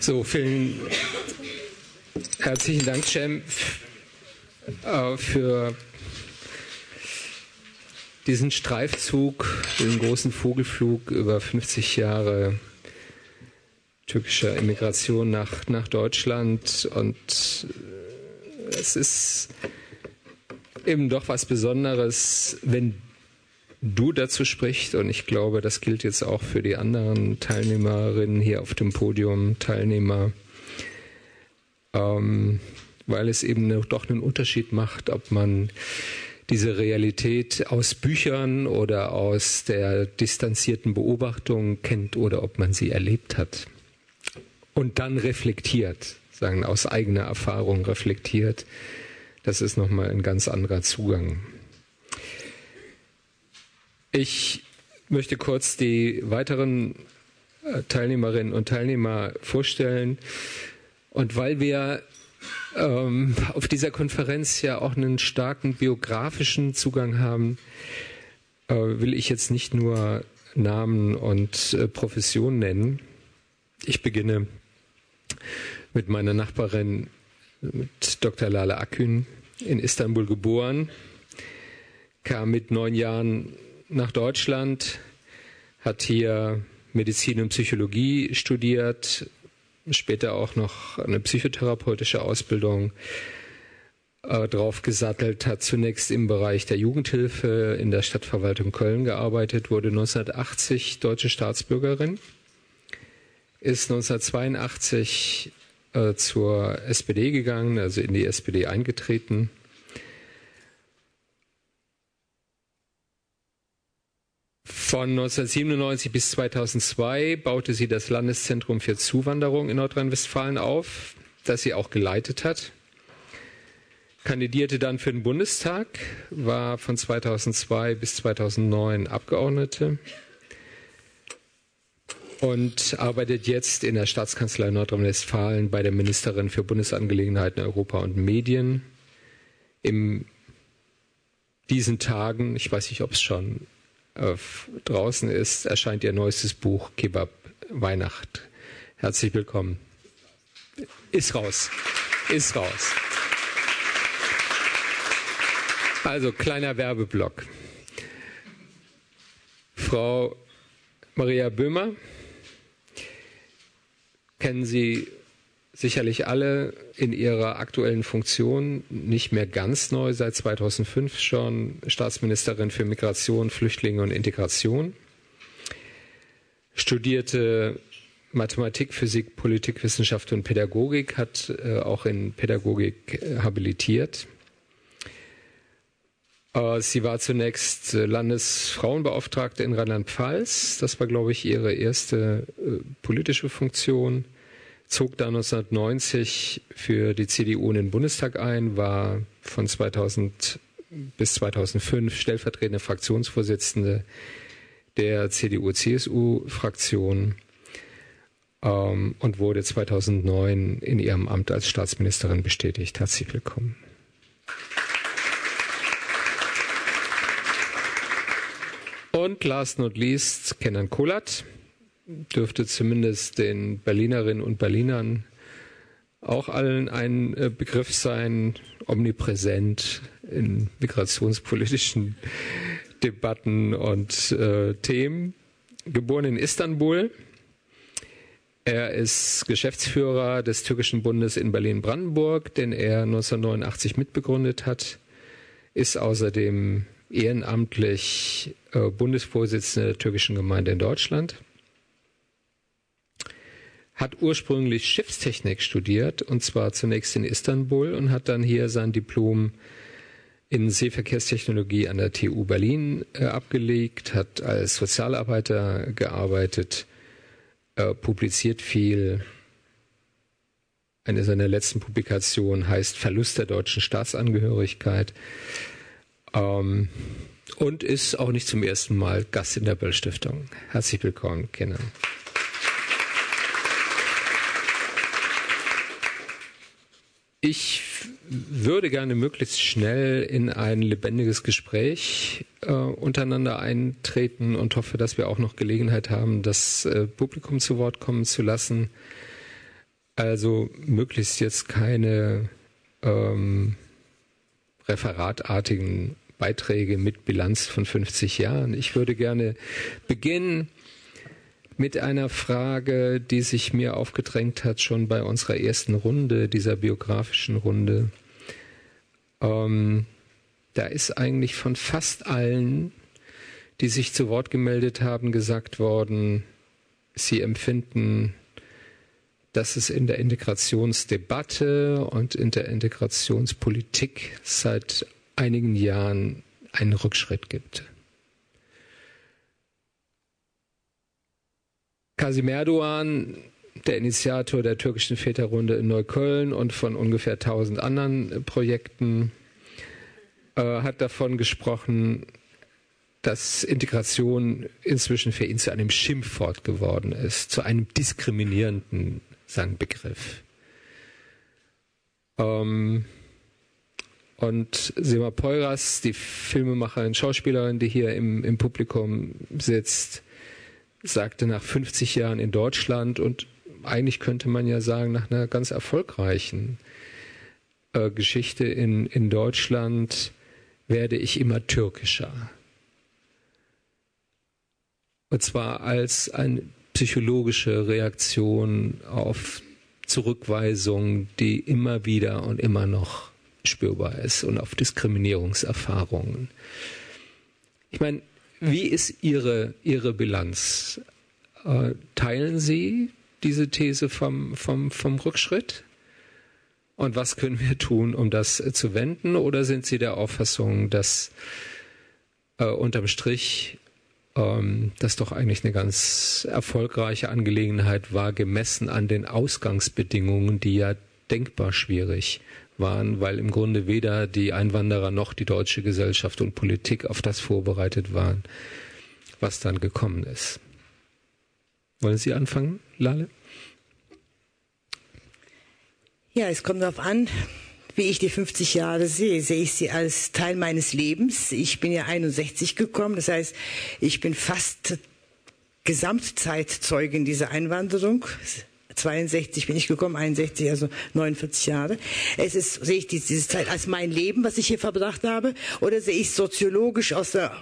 So, vielen herzlichen Dank, Cem, äh, für diesen Streifzug, den großen Vogelflug über 50 Jahre türkischer Immigration nach, nach Deutschland. Und äh, es ist eben doch was Besonderes, wenn du dazu sprichst. Und ich glaube, das gilt jetzt auch für die anderen Teilnehmerinnen hier auf dem Podium, Teilnehmer, ähm, weil es eben doch einen Unterschied macht, ob man diese Realität aus Büchern oder aus der distanzierten Beobachtung kennt oder ob man sie erlebt hat und dann reflektiert, sagen aus eigener Erfahrung reflektiert. Das ist nochmal ein ganz anderer Zugang. Ich möchte kurz die weiteren äh, Teilnehmerinnen und Teilnehmer vorstellen. Und weil wir ähm, auf dieser Konferenz ja auch einen starken biografischen Zugang haben, äh, will ich jetzt nicht nur Namen und äh, Professionen nennen. Ich beginne mit meiner Nachbarin, mit Dr. Lala Akün, in Istanbul geboren, kam mit neun Jahren nach Deutschland, hat hier Medizin und Psychologie studiert, später auch noch eine psychotherapeutische Ausbildung äh, draufgesattelt, hat zunächst im Bereich der Jugendhilfe in der Stadtverwaltung Köln gearbeitet, wurde 1980 deutsche Staatsbürgerin, ist 1982 äh, zur SPD gegangen, also in die SPD eingetreten. Von 1997 bis 2002 baute sie das Landeszentrum für Zuwanderung in Nordrhein-Westfalen auf, das sie auch geleitet hat. Kandidierte dann für den Bundestag, war von 2002 bis 2009 Abgeordnete und arbeitet jetzt in der Staatskanzlei Nordrhein-Westfalen bei der Ministerin für Bundesangelegenheiten Europa und Medien. In diesen Tagen, ich weiß nicht, ob es schon draußen ist, erscheint ihr neuestes Buch Kebab Weihnacht. Herzlich willkommen. Ist raus. Ist raus. Also kleiner Werbeblock. Frau Maria Böhmer kennen Sie sicherlich alle in ihrer aktuellen Funktion, nicht mehr ganz neu, seit 2005 schon Staatsministerin für Migration, Flüchtlinge und Integration. Studierte Mathematik, Physik, Politikwissenschaft und Pädagogik, hat äh, auch in Pädagogik äh, habilitiert. Äh, sie war zunächst äh, Landesfrauenbeauftragte in Rheinland-Pfalz. Das war, glaube ich, ihre erste äh, politische Funktion zog da 1990 für die CDU in den Bundestag ein, war von 2000 bis 2005 stellvertretende Fraktionsvorsitzende der CDU-CSU-Fraktion ähm, und wurde 2009 in ihrem Amt als Staatsministerin bestätigt. Herzlich willkommen. Und last not least Kenan Kolat dürfte zumindest den Berlinerinnen und Berlinern auch allen ein äh, Begriff sein, omnipräsent in migrationspolitischen Debatten und äh, Themen. Geboren in Istanbul. Er ist Geschäftsführer des Türkischen Bundes in Berlin-Brandenburg, den er 1989 mitbegründet hat, ist außerdem ehrenamtlich äh, Bundesvorsitzender der türkischen Gemeinde in Deutschland hat ursprünglich Schiffstechnik studiert und zwar zunächst in Istanbul und hat dann hier sein Diplom in Seeverkehrstechnologie an der TU Berlin äh, abgelegt, hat als Sozialarbeiter gearbeitet, äh, publiziert viel. Eine seiner letzten Publikationen heißt Verlust der deutschen Staatsangehörigkeit ähm, und ist auch nicht zum ersten Mal Gast in der Böll Stiftung. Herzlich willkommen, Kenan. Ich würde gerne möglichst schnell in ein lebendiges Gespräch äh, untereinander eintreten und hoffe, dass wir auch noch Gelegenheit haben, das äh, Publikum zu Wort kommen zu lassen. Also möglichst jetzt keine ähm, referatartigen Beiträge mit Bilanz von 50 Jahren. Ich würde gerne beginnen mit einer Frage, die sich mir aufgedrängt hat, schon bei unserer ersten Runde, dieser biografischen Runde. Ähm, da ist eigentlich von fast allen, die sich zu Wort gemeldet haben, gesagt worden, sie empfinden, dass es in der Integrationsdebatte und in der Integrationspolitik seit einigen Jahren einen Rückschritt gibt. Kasim Erdogan, der Initiator der türkischen Väterrunde in Neukölln und von ungefähr 1000 anderen Projekten, äh, hat davon gesprochen, dass Integration inzwischen für ihn zu einem Schimpfwort geworden ist, zu einem diskriminierenden sagen, Begriff. Ähm, und Sema Peuras, die Filmemacherin, Schauspielerin, die hier im, im Publikum sitzt, sagte nach 50 Jahren in Deutschland und eigentlich könnte man ja sagen, nach einer ganz erfolgreichen äh, Geschichte in, in Deutschland werde ich immer türkischer. Und zwar als eine psychologische Reaktion auf Zurückweisung, die immer wieder und immer noch spürbar ist und auf Diskriminierungserfahrungen. Ich meine, wie ist Ihre, Ihre Bilanz? Äh, teilen Sie diese These vom, vom, vom Rückschritt? Und was können wir tun, um das zu wenden? Oder sind Sie der Auffassung, dass äh, unterm Strich ähm, das doch eigentlich eine ganz erfolgreiche Angelegenheit war, gemessen an den Ausgangsbedingungen, die ja denkbar schwierig waren, weil im Grunde weder die Einwanderer noch die deutsche Gesellschaft und Politik auf das vorbereitet waren, was dann gekommen ist. Wollen Sie anfangen, Lale? Ja, es kommt darauf an, wie ich die 50 Jahre sehe. Sehe ich sie als Teil meines Lebens. Ich bin ja 61 gekommen, das heißt, ich bin fast Gesamtzeitzeugin dieser Einwanderung. 62 bin ich gekommen, 61, also 49 Jahre. Es ist, sehe ich diese Zeit als mein Leben, was ich hier verbracht habe, oder sehe ich soziologisch aus der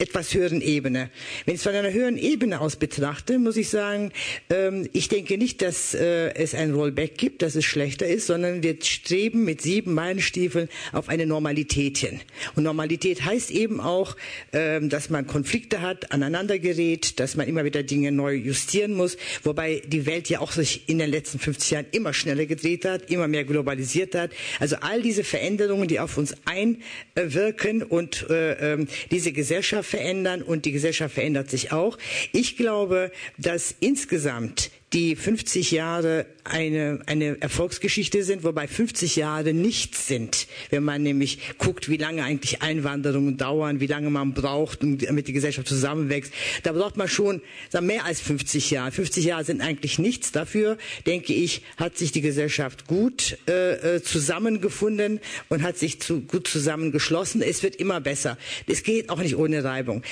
etwas höheren Ebene. Wenn ich es von einer höheren Ebene aus betrachte, muss ich sagen, ähm, ich denke nicht, dass äh, es ein Rollback gibt, dass es schlechter ist, sondern wir streben mit sieben Meilenstiefeln auf eine Normalität hin. Und Normalität heißt eben auch, ähm, dass man Konflikte hat, aneinander gerät, dass man immer wieder Dinge neu justieren muss, wobei die Welt ja auch sich in den letzten 50 Jahren immer schneller gedreht hat, immer mehr globalisiert hat. Also all diese Veränderungen, die auf uns einwirken und äh, äh, diese Gesellschaft verändern und die Gesellschaft verändert sich auch. Ich glaube, dass insgesamt die 50 Jahre eine, eine Erfolgsgeschichte sind, wobei 50 Jahre nichts sind, wenn man nämlich guckt, wie lange eigentlich Einwanderungen dauern, wie lange man braucht, damit die Gesellschaft zusammenwächst. Da braucht man schon sagen, mehr als 50 Jahre. 50 Jahre sind eigentlich nichts. Dafür, denke ich, hat sich die Gesellschaft gut äh, äh, zusammengefunden und hat sich zu, gut zusammengeschlossen. Es wird immer besser. Es geht auch nicht ohne Reibung.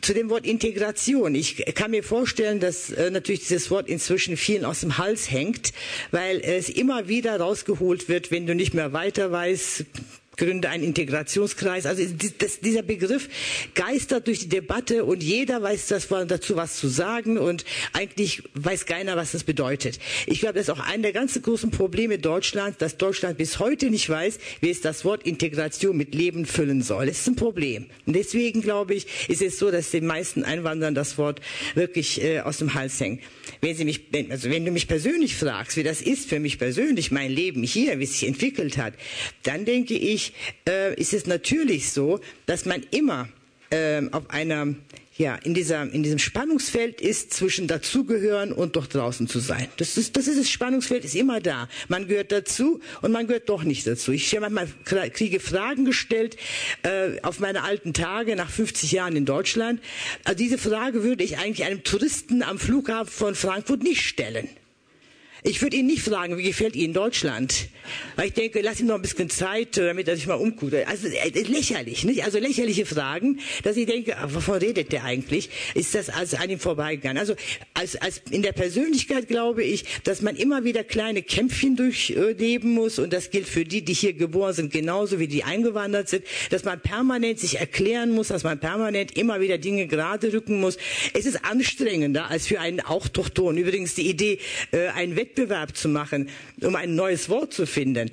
Zu dem Wort Integration. Ich kann mir vorstellen, dass äh, natürlich dieses Wort inzwischen inzwischen vielen aus dem Hals hängt, weil es immer wieder rausgeholt wird, wenn du nicht mehr weiter weißt, gründe einen Integrationskreis. Also das, dieser Begriff geistert durch die Debatte und jeder weiß das, dazu was zu sagen und eigentlich weiß keiner, was das bedeutet. Ich glaube, das ist auch einer der ganz großen Probleme Deutschlands, dass Deutschland bis heute nicht weiß, wie es das Wort Integration mit Leben füllen soll. Das ist ein Problem. Und deswegen glaube ich, ist es so, dass den meisten Einwanderern das Wort wirklich äh, aus dem Hals hängt. Wenn, Sie mich, also wenn du mich persönlich fragst, wie das ist für mich persönlich, mein Leben hier, wie es sich entwickelt hat, dann denke ich, äh, ist es natürlich so, dass man immer äh, auf einer ja, in, dieser, in diesem Spannungsfeld ist zwischen dazugehören und doch draußen zu sein. Das ist, das ist das Spannungsfeld, ist immer da. Man gehört dazu und man gehört doch nicht dazu. Ich manchmal kriege Fragen gestellt äh, auf meine alten Tage nach 50 Jahren in Deutschland. Also diese Frage würde ich eigentlich einem Touristen am Flughafen von Frankfurt nicht stellen. Ich würde ihn nicht fragen, wie gefällt Ihnen Deutschland? Weil ich denke, lass ihm noch ein bisschen Zeit, damit er sich mal umguckt. Also äh, lächerlich, nicht? Also lächerliche Fragen, dass ich denke, ah, wovon redet der eigentlich? Ist das also an ihm vorbeigegangen? Also als, als in der Persönlichkeit glaube ich, dass man immer wieder kleine Kämpfchen durchleben muss und das gilt für die, die hier geboren sind, genauso wie die eingewandert sind, dass man permanent sich erklären muss, dass man permanent immer wieder Dinge gerade rücken muss. Es ist anstrengender als für einen Autochton. Übrigens die Idee, äh, ein Wettbewerb Wettbewerb zu machen, um ein neues Wort zu finden.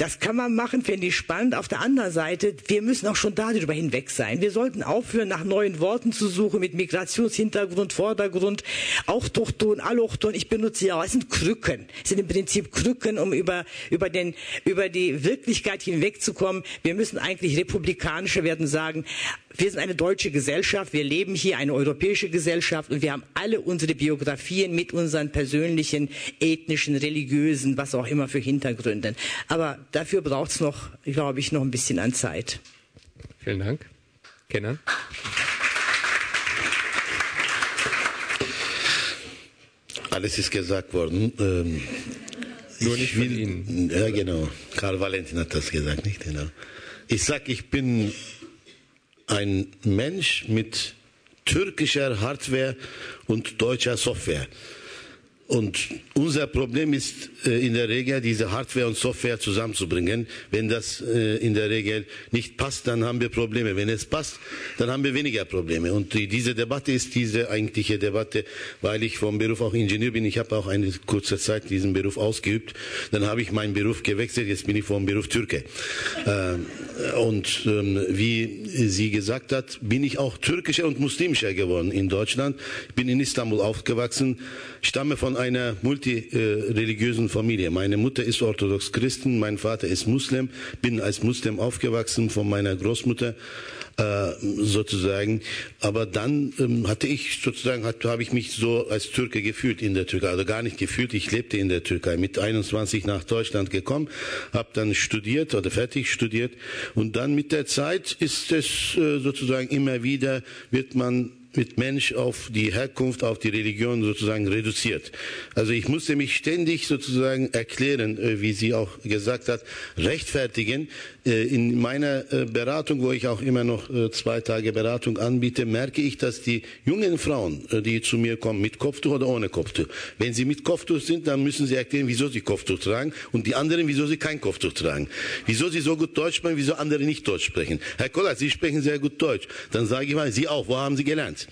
Das kann man machen, finde ich spannend. Auf der anderen Seite, wir müssen auch schon darüber hinweg sein. Wir sollten aufhören, nach neuen Worten zu suchen mit Migrationshintergrund, Vordergrund, Autochton, Allochton. Ich benutze ja auch, es sind Krücken. Es sind im Prinzip Krücken, um über, über, den, über die Wirklichkeit hinwegzukommen. Wir müssen eigentlich republikanischer werden, sagen, wir sind eine deutsche Gesellschaft, wir leben hier eine europäische Gesellschaft und wir haben alle unsere Biografien mit unseren persönlichen, ethnischen, religiösen, was auch immer für Hintergründen. Aber dafür braucht es noch, glaube ich, noch ein bisschen an Zeit. Vielen Dank. Kenan? Alles ist gesagt worden. Ähm, Nur nicht will, von Ihnen. Ja, genau. Karl Valentin hat das gesagt, nicht genau. Ich sag, ich bin ein Mensch mit türkischer Hardware und deutscher Software. Und unser Problem ist äh, in der Regel, diese Hardware und Software zusammenzubringen. Wenn das äh, in der Regel nicht passt, dann haben wir Probleme. Wenn es passt, dann haben wir weniger Probleme. Und die, diese Debatte ist diese eigentliche Debatte, weil ich vom Beruf auch Ingenieur bin. Ich habe auch eine kurze Zeit diesen Beruf ausgeübt. Dann habe ich meinen Beruf gewechselt. Jetzt bin ich vom Beruf Türke. Äh, und ähm, wie sie gesagt hat, bin ich auch türkischer und muslimischer geworden in Deutschland. Ich bin in Istanbul aufgewachsen, stamme von einer multireligiösen Familie. Meine Mutter ist orthodox Christin, mein Vater ist Muslim, bin als Muslim aufgewachsen von meiner Großmutter äh, sozusagen. Aber dann ähm, hatte ich sozusagen, habe ich mich so als Türke gefühlt in der Türkei, also gar nicht gefühlt. Ich lebte in der Türkei. Mit 21 nach Deutschland gekommen, habe dann studiert oder fertig studiert und dann mit der Zeit ist es äh, sozusagen immer wieder wird man mit Mensch auf die Herkunft, auf die Religion sozusagen reduziert. Also ich musste mich ständig sozusagen erklären, äh, wie sie auch gesagt hat, rechtfertigen. Äh, in meiner äh, Beratung, wo ich auch immer noch zwei Tage Beratung anbiete, merke ich, dass die jungen Frauen, die zu mir kommen, mit Kopftuch oder ohne Kopftuch, wenn sie mit Kopftuch sind, dann müssen sie erklären, wieso sie Kopftuch tragen und die anderen, wieso sie kein Kopftuch tragen. Wieso sie so gut Deutsch sprechen, wieso andere nicht Deutsch sprechen. Herr Koller, Sie sprechen sehr gut Deutsch. Dann sage ich mal, Sie auch, wo haben Sie gelernt?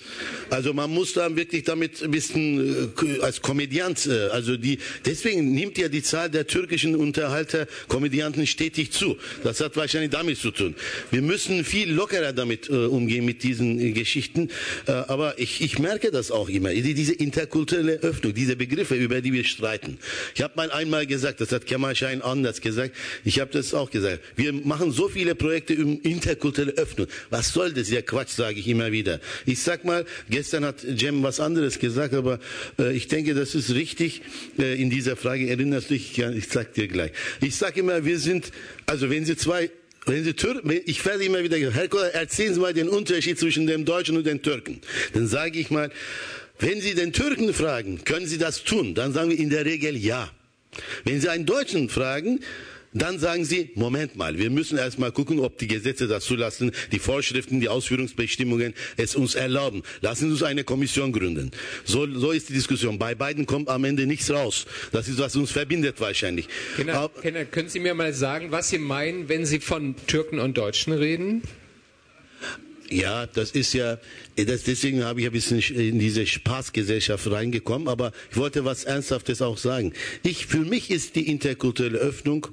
Also man muss da wirklich damit ein bisschen äh, als Komödiant, äh, also die, deswegen nimmt ja die Zahl der türkischen Unterhalter, Komödianten stetig zu. Das hat wahrscheinlich damit zu tun. Wir müssen viel lockerer damit äh, umgehen mit diesen äh, Geschichten. Äh, aber ich, ich merke das auch immer, diese interkulturelle Öffnung, diese Begriffe, über die wir streiten. Ich habe mal einmal gesagt, das hat Kemal Schein anders gesagt, ich habe das auch gesagt. Wir machen so viele Projekte um interkulturelle Öffnung. Was soll das? Ja Quatsch, sage ich immer wieder. Ich sag mal, gestern hat Jem was anderes gesagt, aber äh, ich denke, das ist richtig äh, in dieser Frage. Erinnerst du dich? Ich sag dir gleich. Ich sage immer, wir sind, also wenn Sie zwei wenn Sie Türken, ich werde immer wieder, Herr Koller, erzählen Sie mal den Unterschied zwischen dem Deutschen und den Türken. Dann sage ich mal, wenn Sie den Türken fragen, können Sie das tun? Dann sagen wir in der Regel ja. Wenn Sie einen Deutschen fragen, dann sagen sie, Moment mal, wir müssen erstmal gucken, ob die Gesetze das zulassen, die Vorschriften, die Ausführungsbestimmungen es uns erlauben. Lassen Sie uns eine Kommission gründen. So, so ist die Diskussion. Bei beiden kommt am Ende nichts raus. Das ist, was uns verbindet wahrscheinlich. Genau, Aber, können Sie mir mal sagen, was Sie meinen, wenn Sie von Türken und Deutschen reden? Ja, das ist ja, das, deswegen habe ich ein bisschen in diese Spaßgesellschaft reingekommen, aber ich wollte was Ernsthaftes auch sagen. Ich, für mich ist die interkulturelle Öffnung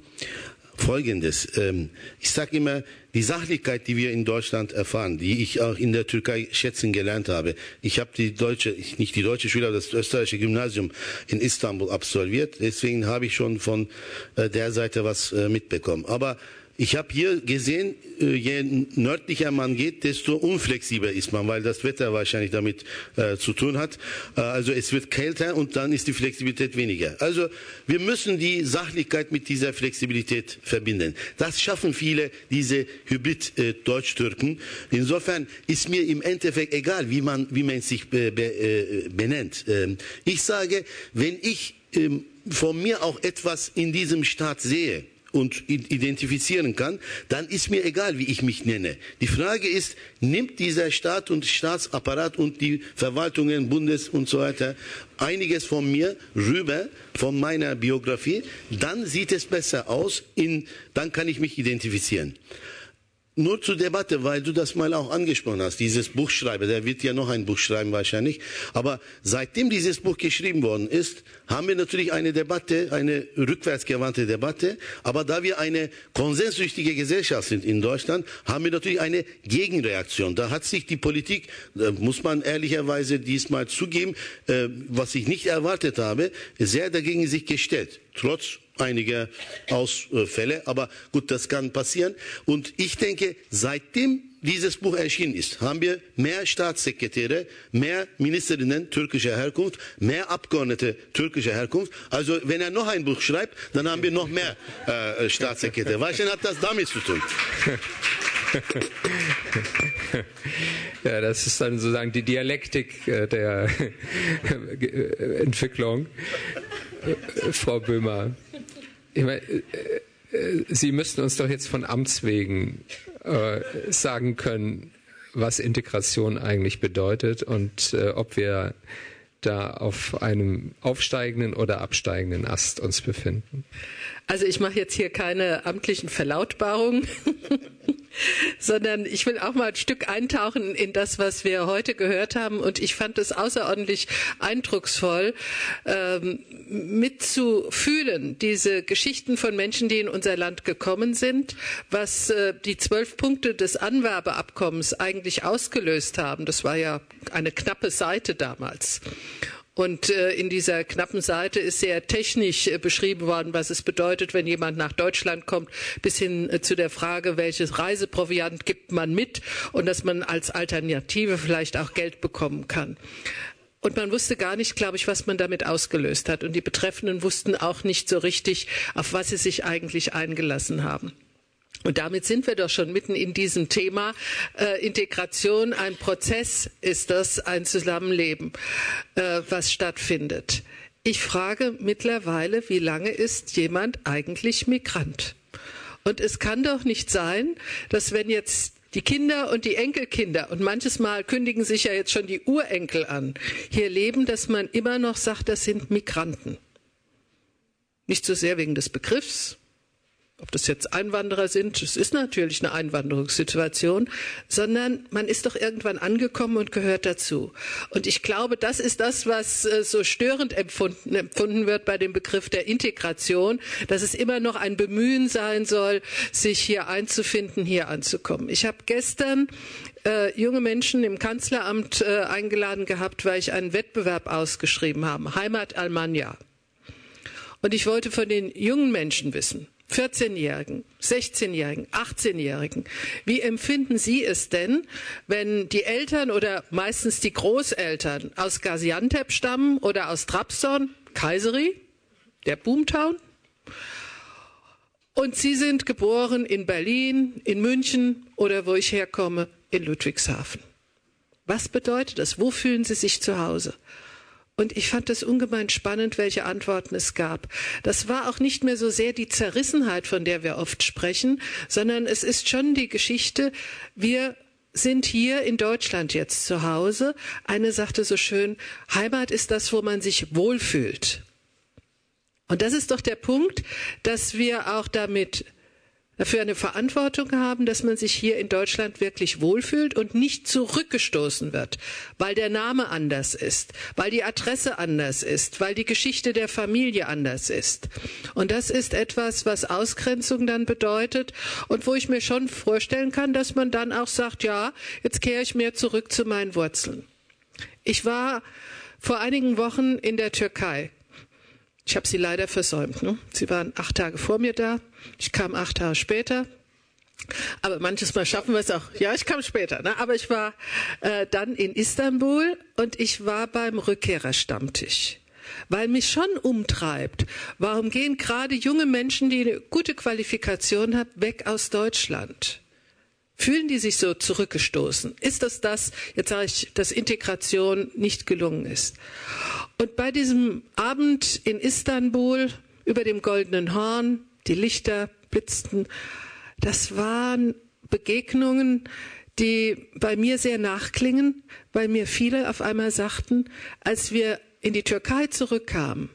Folgendes. Ähm, ich sage immer, die Sachlichkeit, die wir in Deutschland erfahren, die ich auch in der Türkei schätzen gelernt habe. Ich habe die deutsche, nicht die deutsche Schule, aber das österreichische Gymnasium in Istanbul absolviert. Deswegen habe ich schon von äh, der Seite was äh, mitbekommen. Aber ich habe hier gesehen, äh, je nördlicher man geht, desto unflexibler ist man, weil das Wetter wahrscheinlich damit äh, zu tun hat. Äh, also es wird kälter und dann ist die Flexibilität weniger. Also wir müssen die Sachlichkeit mit dieser Flexibilität verbinden. Das schaffen viele, diese Hybrid-Deutsch-Türken. Äh, Insofern ist mir im Endeffekt egal, wie man, wie man sich be, be, äh, benennt. Ähm, ich sage, wenn ich ähm, von mir auch etwas in diesem Staat sehe, und identifizieren kann, dann ist mir egal, wie ich mich nenne. Die Frage ist, nimmt dieser Staat und Staatsapparat und die Verwaltungen, Bundes und so weiter einiges von mir rüber, von meiner Biografie, dann sieht es besser aus, in, dann kann ich mich identifizieren. Nur zur Debatte, weil du das mal auch angesprochen hast, dieses Buchschreiber, der wird ja noch ein Buch schreiben wahrscheinlich. Aber seitdem dieses Buch geschrieben worden ist, haben wir natürlich eine Debatte, eine rückwärtsgewandte Debatte. Aber da wir eine konsenssüchtige Gesellschaft sind in Deutschland, haben wir natürlich eine Gegenreaktion. Da hat sich die Politik, muss man ehrlicherweise diesmal zugeben, äh, was ich nicht erwartet habe, sehr dagegen sich gestellt. Trotz einige Ausfälle, aber gut, das kann passieren. Und ich denke, seitdem dieses Buch erschienen ist, haben wir mehr Staatssekretäre, mehr Ministerinnen türkischer Herkunft, mehr Abgeordnete türkischer Herkunft. Also wenn er noch ein Buch schreibt, dann haben wir noch mehr äh, Staatssekretäre. Wahrscheinlich hat das damit zu tun. Ja, das ist dann sozusagen die Dialektik äh, der Entwicklung. Äh, Frau Böhmer. Ich meine, äh, äh, Sie müssten uns doch jetzt von Amts wegen äh, sagen können, was Integration eigentlich bedeutet und äh, ob wir da auf einem aufsteigenden oder absteigenden Ast uns befinden. Also ich mache jetzt hier keine amtlichen Verlautbarungen, sondern ich will auch mal ein Stück eintauchen in das, was wir heute gehört haben. Und ich fand es außerordentlich eindrucksvoll, ähm, mitzufühlen, diese Geschichten von Menschen, die in unser Land gekommen sind, was äh, die zwölf Punkte des Anwerbeabkommens eigentlich ausgelöst haben. Das war ja eine knappe Seite damals. Und äh, in dieser knappen Seite ist sehr technisch äh, beschrieben worden, was es bedeutet, wenn jemand nach Deutschland kommt, bis hin äh, zu der Frage, welches Reiseproviant gibt man mit und dass man als Alternative vielleicht auch Geld bekommen kann. Und man wusste gar nicht, glaube ich, was man damit ausgelöst hat. Und die Betreffenden wussten auch nicht so richtig, auf was sie sich eigentlich eingelassen haben. Und damit sind wir doch schon mitten in diesem Thema. Äh, Integration, ein Prozess ist das, ein Zusammenleben, äh, was stattfindet. Ich frage mittlerweile, wie lange ist jemand eigentlich Migrant? Und es kann doch nicht sein, dass wenn jetzt die Kinder und die Enkelkinder und manches Mal kündigen sich ja jetzt schon die Urenkel an, hier leben, dass man immer noch sagt, das sind Migranten. Nicht so sehr wegen des Begriffs, ob das jetzt Einwanderer sind, es ist natürlich eine Einwanderungssituation, sondern man ist doch irgendwann angekommen und gehört dazu. Und ich glaube, das ist das, was äh, so störend empfunden, empfunden wird bei dem Begriff der Integration, dass es immer noch ein Bemühen sein soll, sich hier einzufinden, hier anzukommen. Ich habe gestern äh, junge Menschen im Kanzleramt äh, eingeladen gehabt, weil ich einen Wettbewerb ausgeschrieben habe, Heimat Almania. Und ich wollte von den jungen Menschen wissen, 14-Jährigen, 16-Jährigen, 18-Jährigen. Wie empfinden Sie es denn, wenn die Eltern oder meistens die Großeltern aus Gaziantep stammen oder aus Trabzon, Kayseri, der Boomtown? Und Sie sind geboren in Berlin, in München oder wo ich herkomme, in Ludwigshafen. Was bedeutet das? Wo fühlen Sie sich zu Hause? Und ich fand das ungemein spannend, welche Antworten es gab. Das war auch nicht mehr so sehr die Zerrissenheit, von der wir oft sprechen, sondern es ist schon die Geschichte, wir sind hier in Deutschland jetzt zu Hause. Eine sagte so schön, Heimat ist das, wo man sich wohlfühlt. Und das ist doch der Punkt, dass wir auch damit dafür eine Verantwortung haben, dass man sich hier in Deutschland wirklich wohlfühlt und nicht zurückgestoßen wird, weil der Name anders ist, weil die Adresse anders ist, weil die Geschichte der Familie anders ist. Und das ist etwas, was Ausgrenzung dann bedeutet und wo ich mir schon vorstellen kann, dass man dann auch sagt, ja, jetzt kehre ich mehr zurück zu meinen Wurzeln. Ich war vor einigen Wochen in der Türkei. Ich habe sie leider versäumt. Ne? Sie waren acht Tage vor mir da. Ich kam acht Tage später. Aber manches Mal schaffen wir es auch. Ja, ich kam später. Ne? Aber ich war äh, dann in Istanbul und ich war beim Rückkehrerstammtisch. Weil mich schon umtreibt, warum gehen gerade junge Menschen, die eine gute Qualifikation haben, weg aus Deutschland? Fühlen die sich so zurückgestoßen? Ist das das, jetzt sage ich, dass Integration nicht gelungen ist? Und bei diesem Abend in Istanbul über dem Goldenen Horn, die Lichter blitzten, das waren Begegnungen, die bei mir sehr nachklingen, weil mir viele auf einmal sagten, als wir in die Türkei zurückkamen,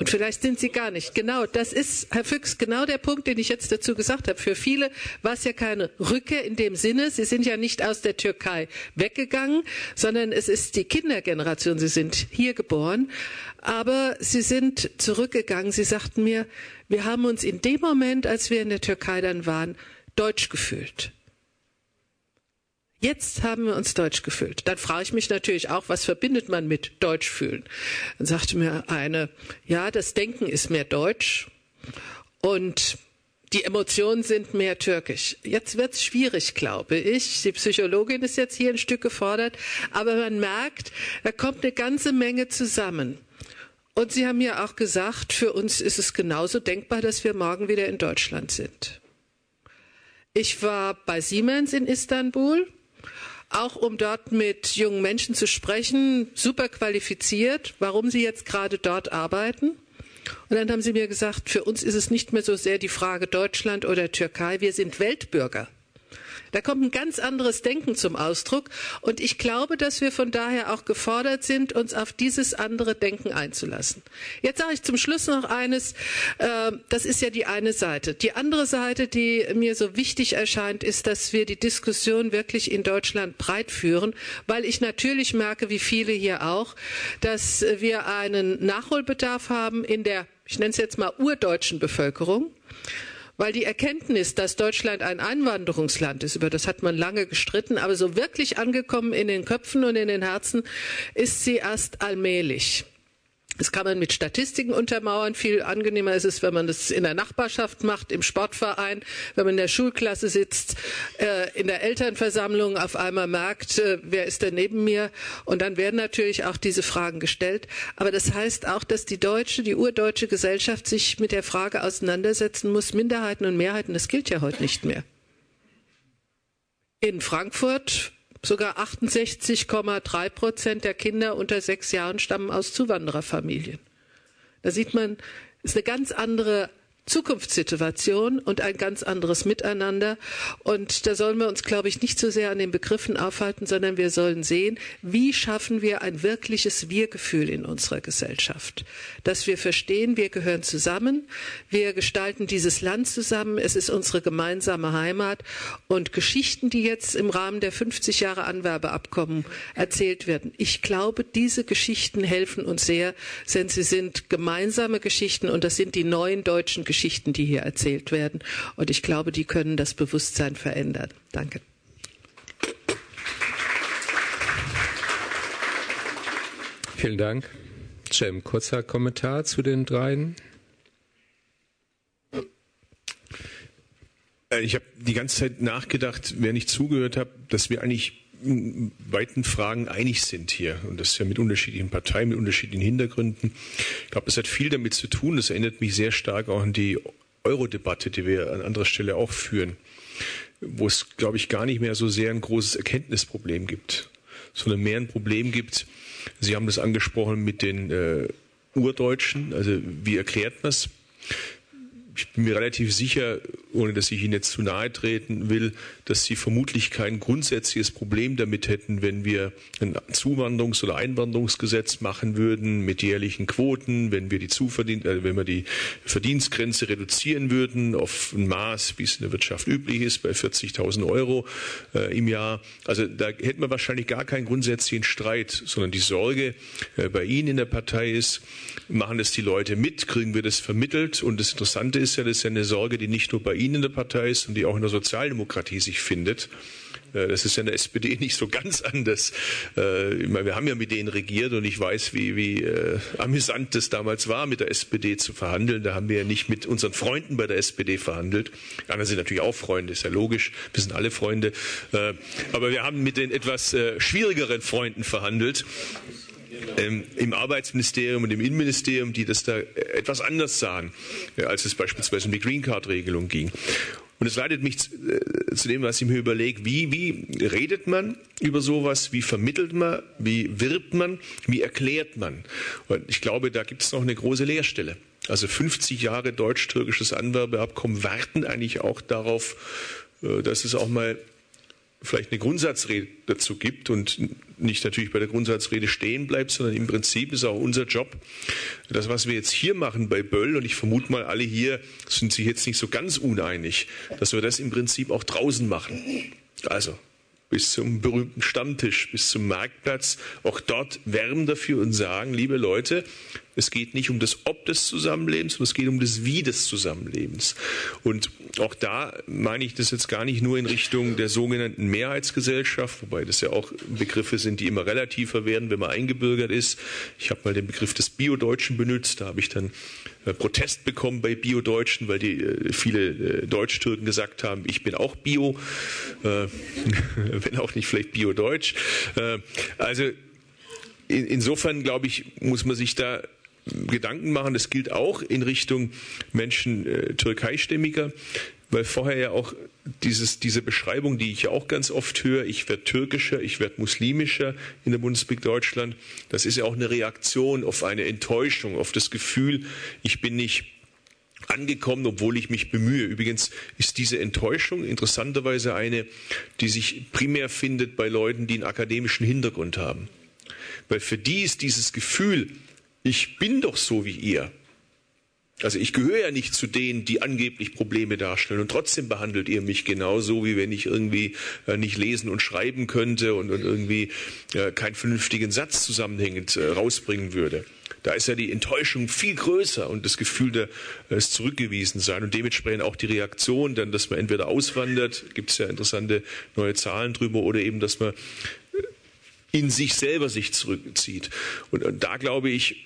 und vielleicht sind sie gar nicht. Genau, das ist, Herr Füchs, genau der Punkt, den ich jetzt dazu gesagt habe. Für viele war es ja keine Rückkehr in dem Sinne. Sie sind ja nicht aus der Türkei weggegangen, sondern es ist die Kindergeneration. Sie sind hier geboren, aber sie sind zurückgegangen. Sie sagten mir, wir haben uns in dem Moment, als wir in der Türkei dann waren, deutsch gefühlt. Jetzt haben wir uns deutsch gefühlt. Dann frage ich mich natürlich auch, was verbindet man mit Deutsch fühlen? Dann sagte mir eine, ja, das Denken ist mehr deutsch und die Emotionen sind mehr türkisch. Jetzt wird es schwierig, glaube ich. Die Psychologin ist jetzt hier ein Stück gefordert, aber man merkt, da kommt eine ganze Menge zusammen. Und Sie haben ja auch gesagt, für uns ist es genauso denkbar, dass wir morgen wieder in Deutschland sind. Ich war bei Siemens in Istanbul auch um dort mit jungen Menschen zu sprechen, super qualifiziert, warum sie jetzt gerade dort arbeiten. Und dann haben sie mir gesagt, für uns ist es nicht mehr so sehr die Frage Deutschland oder Türkei, wir sind Weltbürger. Da kommt ein ganz anderes Denken zum Ausdruck. Und ich glaube, dass wir von daher auch gefordert sind, uns auf dieses andere Denken einzulassen. Jetzt sage ich zum Schluss noch eines. Äh, das ist ja die eine Seite. Die andere Seite, die mir so wichtig erscheint, ist, dass wir die Diskussion wirklich in Deutschland breit führen, weil ich natürlich merke, wie viele hier auch, dass wir einen Nachholbedarf haben in der, ich nenne es jetzt mal urdeutschen Bevölkerung. Weil die Erkenntnis, dass Deutschland ein Einwanderungsland ist, über das hat man lange gestritten, aber so wirklich angekommen in den Köpfen und in den Herzen ist sie erst allmählich. Das kann man mit Statistiken untermauern. Viel angenehmer ist es, wenn man das in der Nachbarschaft macht, im Sportverein, wenn man in der Schulklasse sitzt, äh, in der Elternversammlung auf einmal merkt, äh, wer ist denn neben mir? Und dann werden natürlich auch diese Fragen gestellt. Aber das heißt auch, dass die deutsche, die urdeutsche Gesellschaft sich mit der Frage auseinandersetzen muss, Minderheiten und Mehrheiten, das gilt ja heute nicht mehr. In Frankfurt Sogar 68,3 Prozent der Kinder unter sechs Jahren stammen aus Zuwandererfamilien. Da sieht man, es ist eine ganz andere Zukunftssituation und ein ganz anderes Miteinander. Und da sollen wir uns, glaube ich, nicht so sehr an den Begriffen aufhalten, sondern wir sollen sehen, wie schaffen wir ein wirkliches Wir-Gefühl in unserer Gesellschaft. Dass wir verstehen, wir gehören zusammen, wir gestalten dieses Land zusammen, es ist unsere gemeinsame Heimat und Geschichten, die jetzt im Rahmen der 50 Jahre Anwerbeabkommen erzählt werden. Ich glaube, diese Geschichten helfen uns sehr, denn sie sind gemeinsame Geschichten und das sind die neuen deutschen Geschichten Geschichten, die hier erzählt werden. Und ich glaube, die können das Bewusstsein verändern. Danke. Vielen Dank. Cem, kurzer Kommentar zu den dreien. Äh, ich habe die ganze Zeit nachgedacht, während ich zugehört habe, dass wir eigentlich weiten Fragen einig sind hier. Und das ist ja mit unterschiedlichen Parteien, mit unterschiedlichen Hintergründen. Ich glaube, das hat viel damit zu tun. Das erinnert mich sehr stark auch an die Euro-Debatte, die wir an anderer Stelle auch führen, wo es, glaube ich, gar nicht mehr so sehr ein großes Erkenntnisproblem gibt, sondern mehr ein Problem gibt. Sie haben das angesprochen mit den äh, Urdeutschen. Also wie erklärt man es? Ich bin mir relativ sicher, ohne dass ich Ihnen jetzt zu nahe treten will, dass Sie vermutlich kein grundsätzliches Problem damit hätten, wenn wir ein Zuwanderungs- oder Einwanderungsgesetz machen würden mit jährlichen Quoten, wenn wir die Zuverdien äh, wenn wir die Verdienstgrenze reduzieren würden auf ein Maß, wie es in der Wirtschaft üblich ist, bei 40.000 Euro äh, im Jahr. Also da hätten wir wahrscheinlich gar keinen grundsätzlichen Streit, sondern die Sorge äh, bei Ihnen in der Partei ist, machen das die Leute mit, kriegen wir das vermittelt und das Interessante ist ja, das ist ja eine Sorge, die nicht nur bei Ihnen in der Partei ist und die auch in der Sozialdemokratie sich findet. Äh, das ist ja in der SPD nicht so ganz anders. Äh, wir haben ja mit denen regiert und ich weiß, wie, wie äh, amüsant das damals war, mit der SPD zu verhandeln. Da haben wir ja nicht mit unseren Freunden bei der SPD verhandelt. Die anderen sind natürlich auch Freunde, ist ja logisch. Wir sind alle Freunde. Aber wir haben mit den etwas schwierigeren Freunden verhandelt ähm, im Arbeitsministerium und im Innenministerium, die das da etwas anders sahen, als es beispielsweise um die Green Card Regelung ging. Und es leitet mich zu, äh, zu dem, was ich mir überlege, wie, wie redet man über sowas, wie vermittelt man, wie wirbt man, wie erklärt man. Und ich glaube, da gibt es noch eine große Leerstelle. Also 50 Jahre deutsch-türkisches Anwerbeabkommen warten eigentlich auch darauf, äh, dass es auch mal vielleicht eine Grundsatzrede dazu gibt und nicht natürlich bei der Grundsatzrede stehen bleibt, sondern im Prinzip ist auch unser Job, das, was wir jetzt hier machen bei Böll, und ich vermute mal, alle hier sind sich jetzt nicht so ganz uneinig, dass wir das im Prinzip auch draußen machen. Also bis zum berühmten Stammtisch, bis zum Marktplatz, auch dort wärmen dafür und sagen, liebe Leute, es geht nicht um das Ob des Zusammenlebens, sondern es geht um das Wie des Zusammenlebens. Und auch da meine ich das jetzt gar nicht nur in Richtung der sogenannten Mehrheitsgesellschaft, wobei das ja auch Begriffe sind, die immer relativer werden, wenn man eingebürgert ist. Ich habe mal den Begriff des Bio-Deutschen benutzt, da habe ich dann Protest bekommen bei Bio-Deutschen, weil die äh, viele äh, Deutsch-Türken gesagt haben, ich bin auch Bio, wenn auch nicht vielleicht Bio-Deutsch. also insofern glaube ich, muss man sich da Gedanken machen. Das gilt auch in Richtung Menschen äh, türkeistämmiger, weil vorher ja auch dieses, diese Beschreibung, die ich ja auch ganz oft höre, ich werde türkischer, ich werde muslimischer in der Bundesrepublik Deutschland, das ist ja auch eine Reaktion auf eine Enttäuschung, auf das Gefühl, ich bin nicht angekommen, obwohl ich mich bemühe. Übrigens ist diese Enttäuschung interessanterweise eine, die sich primär findet bei Leuten, die einen akademischen Hintergrund haben. Weil für die ist dieses Gefühl, ich bin doch so wie ihr. Also ich gehöre ja nicht zu denen, die angeblich Probleme darstellen und trotzdem behandelt ihr mich genauso, wie wenn ich irgendwie äh, nicht lesen und schreiben könnte und, und irgendwie äh, keinen vernünftigen Satz zusammenhängend äh, rausbringen würde. Da ist ja die Enttäuschung viel größer und das Gefühl der, des Zurückgewiesensein und dementsprechend auch die Reaktion, dann, dass man entweder auswandert, gibt es ja interessante neue Zahlen drüber, oder eben, dass man äh, in sich selber sich zurückzieht. Und, und da glaube ich,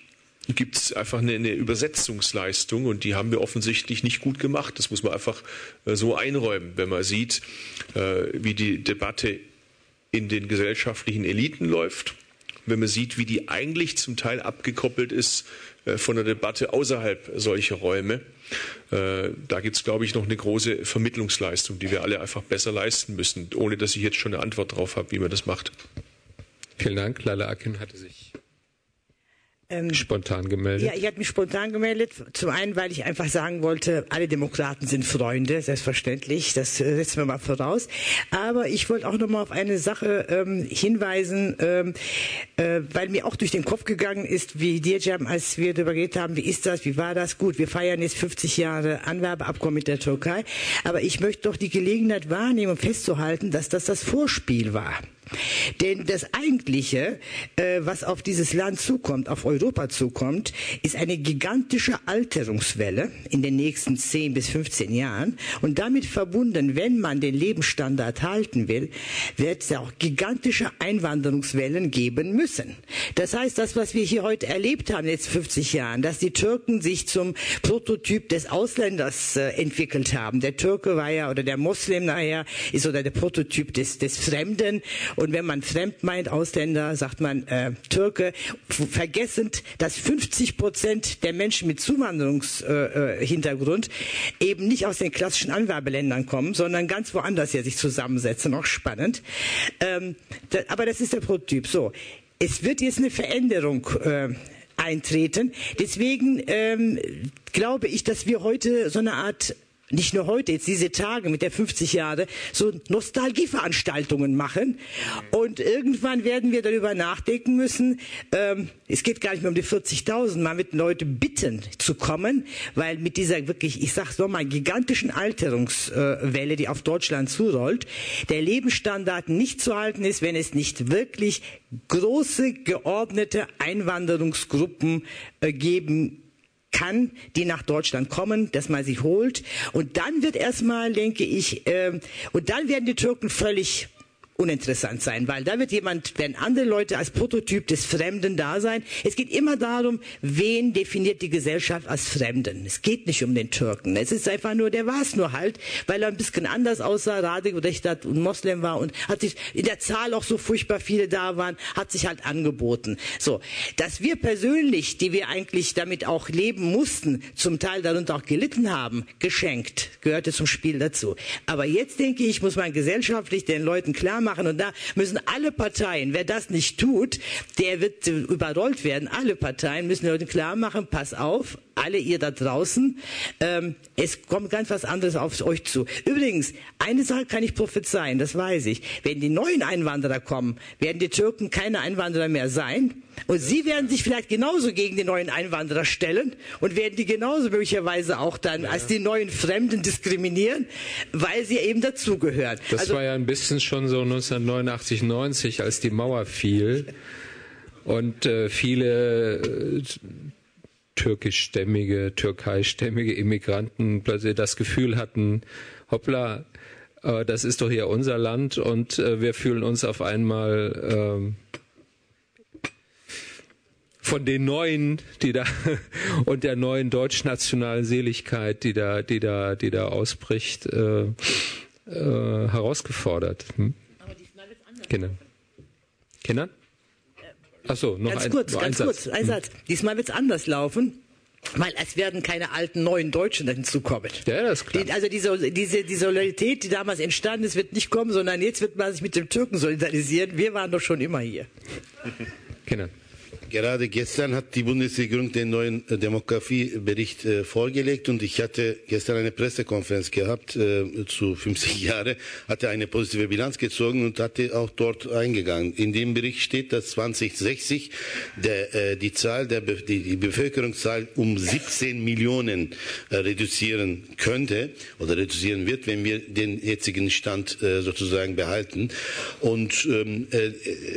gibt es einfach eine, eine, Übersetzungsleistung und die haben wir offensichtlich nicht gut gemacht. Das muss man einfach äh, so einräumen, wenn man sieht, äh, wie die Debatte in den gesellschaftlichen Eliten läuft, wenn man sieht, wie die eigentlich zum Teil abgekoppelt ist äh, von der Debatte außerhalb solcher Räume. Da gibt es, glaube ich, noch eine große Vermittlungsleistung, die wir alle einfach besser leisten müssen, ohne dass ich jetzt schon eine Antwort darauf habe, wie man das macht. Vielen Dank. Lala Akin hatte sich ähm, spontan gemeldet? Ja, ich hatte mich spontan gemeldet. Zum einen, weil ich einfach sagen wollte, alle Demokraten sind Freunde, selbstverständlich. Das äh, setzen wir mal voraus. Aber ich wollte auch noch mal auf eine Sache ähm, hinweisen, ähm, äh, weil mir auch durch den Kopf gegangen ist, wie dir, Jam, als wir darüber geredet haben, wie ist das, wie war das? Gut, wir feiern jetzt 50 Jahre Anwerbeabkommen mit der Türkei. Aber ich möchte doch die Gelegenheit wahrnehmen, um festzuhalten, dass das das Vorspiel war. Denn das Eigentliche, äh, was auf dieses Land zukommt, auf Europa zukommt, ist eine gigantische Alterungswelle in den nächsten 10 bis 15 Jahren. Und damit verbunden, wenn man den Lebensstandard halten will, wird es auch gigantische Einwanderungswellen geben müssen. Das heißt, das, was wir hier heute erlebt haben letzten 50 Jahren, dass die Türken sich zum Prototyp des Ausländers äh, entwickelt haben. Der Türke war ja, oder der Muslim nachher, ist oder der Prototyp des, des Fremden und wenn man fremd meint, Ausländer, sagt man äh, Türke, vergessend, dass 50 Prozent der Menschen mit Zuwanderungshintergrund äh, äh eben nicht aus den klassischen Anwerbeländern kommen, sondern ganz woanders hier sich zusammensetzen. Auch spannend. Ähm, da, aber das ist der Prototyp. So, es wird jetzt eine Veränderung. Äh, eintreten. Deswegen ähm, glaube ich, dass wir heute so eine Art nicht nur heute, jetzt diese Tage mit der 50 Jahre, so Nostalgieveranstaltungen machen. Und irgendwann werden wir darüber nachdenken müssen, ähm, es geht gar nicht mehr um die 40.000, man wird Leute bitten zu kommen, weil mit dieser wirklich, ich sag so mal, gigantischen Alterungswelle, die auf Deutschland zurollt, der Lebensstandard nicht zu halten ist, wenn es nicht wirklich große, geordnete Einwanderungsgruppen äh, geben kann, die nach Deutschland kommen, dass man sie holt. Und dann wird erstmal, denke ich, äh, und dann werden die Türken völlig uninteressant sein, weil da wird jemand, werden andere Leute als Prototyp des Fremden da sein. Es geht immer darum, wen definiert die Gesellschaft als Fremden. Es geht nicht um den Türken. Es ist einfach nur, der war es nur halt, weil er ein bisschen anders aussah, Radiorechter und Moslem war und hat sich in der Zahl auch so furchtbar viele da waren, hat sich halt angeboten. So, dass wir persönlich, die wir eigentlich damit auch leben mussten, zum Teil darunter auch gelitten haben, geschenkt, gehörte zum Spiel dazu. Aber jetzt denke ich, muss man gesellschaftlich den Leuten klar machen und da müssen alle Parteien, wer das nicht tut, der wird überrollt werden. Alle Parteien müssen Leuten klar machen, pass auf, alle ihr da draußen, ähm, es kommt ganz was anderes auf euch zu. Übrigens, eine Sache kann ich prophezeien, das weiß ich. Wenn die neuen Einwanderer kommen, werden die Türken keine Einwanderer mehr sein. Und sie werden sich vielleicht genauso gegen die neuen Einwanderer stellen und werden die genauso möglicherweise auch dann ja. als die neuen Fremden diskriminieren, weil sie eben dazugehören. Das also, war ja ein bisschen schon so 1989, 90, als die Mauer fiel und äh, viele äh, türkischstämmige, türkeistämmige Immigranten plötzlich das Gefühl hatten, hoppla, äh, das ist doch hier unser Land und äh, wir fühlen uns auf einmal äh, von den neuen, die da und der neuen deutschnationalen Seligkeit, die da, die da, die da ausbricht, äh, äh, herausgefordert. Hm? Aber diesmal wird anders. Kinder. Kinder? Ach so, noch ganz ein, kurz, noch ganz ein kurz, ein Satz. Diesmal wird es anders laufen. Weil es werden keine alten neuen Deutschen hinzukommen. Ja, das ist klar. Die, also diese, diese, die Solidarität, die damals entstanden ist, wird nicht kommen, sondern jetzt wird man sich mit dem Türken solidarisieren. Wir waren doch schon immer hier. Genau. Gerade gestern hat die Bundesregierung den neuen äh, Demografiebericht äh, vorgelegt und ich hatte gestern eine Pressekonferenz gehabt äh, zu 50 Jahre, hatte eine positive Bilanz gezogen und hatte auch dort eingegangen. In dem Bericht steht, dass 2060 der, die Zahl der die, Bevölkerungszahl um 17 Millionen reduzieren könnte oder reduzieren wird, wenn wir den jetzigen Stand sozusagen behalten. Und, ähm,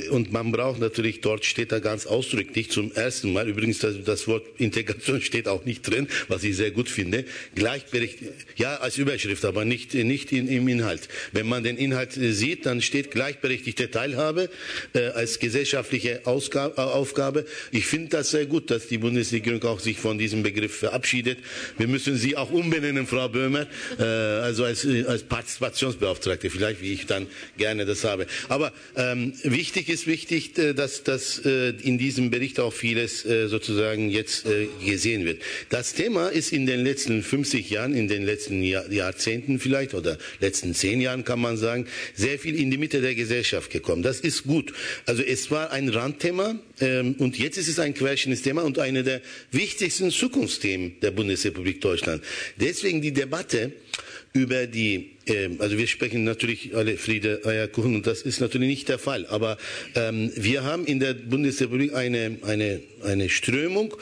und man braucht natürlich, dort steht da ganz ausdrücklich Rhetorik nicht zum ersten Mal. Übrigens, das, das Wort Integration steht auch nicht drin, was ich sehr gut finde. Gleichberechtigt, ja, als Überschrift, aber nicht, nicht in, im Inhalt. Wenn man den Inhalt äh, sieht, dann steht gleichberechtigte Teilhabe äh, als gesellschaftliche Ausgabe, äh, Aufgabe. Ich finde das sehr gut, dass die Bundesregierung auch sich von diesem Begriff verabschiedet. Wir müssen sie auch umbenennen, Frau Böhmer, äh, also als, äh, als Partizipationsbeauftragte, vielleicht wie ich dann gerne das habe. Aber ähm, wichtig ist wichtig, dass, dass äh, in diesem Bericht auch vieles äh, sozusagen jetzt äh, gesehen wird. Das Thema ist in den letzten 50 Jahren, in den letzten Jahr, Jahrzehnten vielleicht oder letzten zehn Jahren kann man sagen, sehr viel in die Mitte der Gesellschaft gekommen. Das ist gut. Also es war ein Randthema ähm, und jetzt ist es ein Querschnittsthema und eine der wichtigsten Zukunftsthemen der Bundesrepublik Deutschland. Deswegen die Debatte über die, äh, also wir sprechen natürlich alle Friede, Eierkuchen und das ist natürlich nicht der Fall. Aber ähm, wir haben in der Bundesrepublik eine, eine, eine Strömung,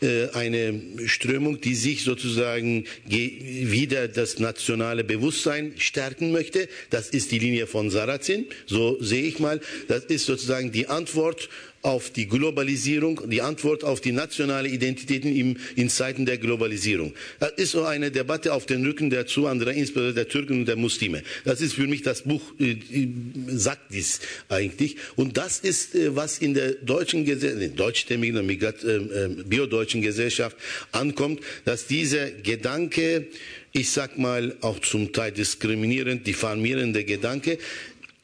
äh, eine Strömung, die sich sozusagen wieder das nationale Bewusstsein stärken möchte. Das ist die Linie von Sarrazin, so sehe ich mal. Das ist sozusagen die Antwort auf die Globalisierung, die Antwort auf die nationale Identitäten im, in Zeiten der Globalisierung. Das ist so eine Debatte auf den Rücken der Zuwanderer, insbesondere der Türken und der Muslime. Das ist für mich das Buch, äh, sagt dies eigentlich. Und das ist, äh, was in der deutschen Gesellschaft, deutschstämmigen und äh, äh, biodeutschen Gesellschaft ankommt, dass dieser Gedanke, ich sag mal auch zum Teil diskriminierend, diffamierende Gedanke,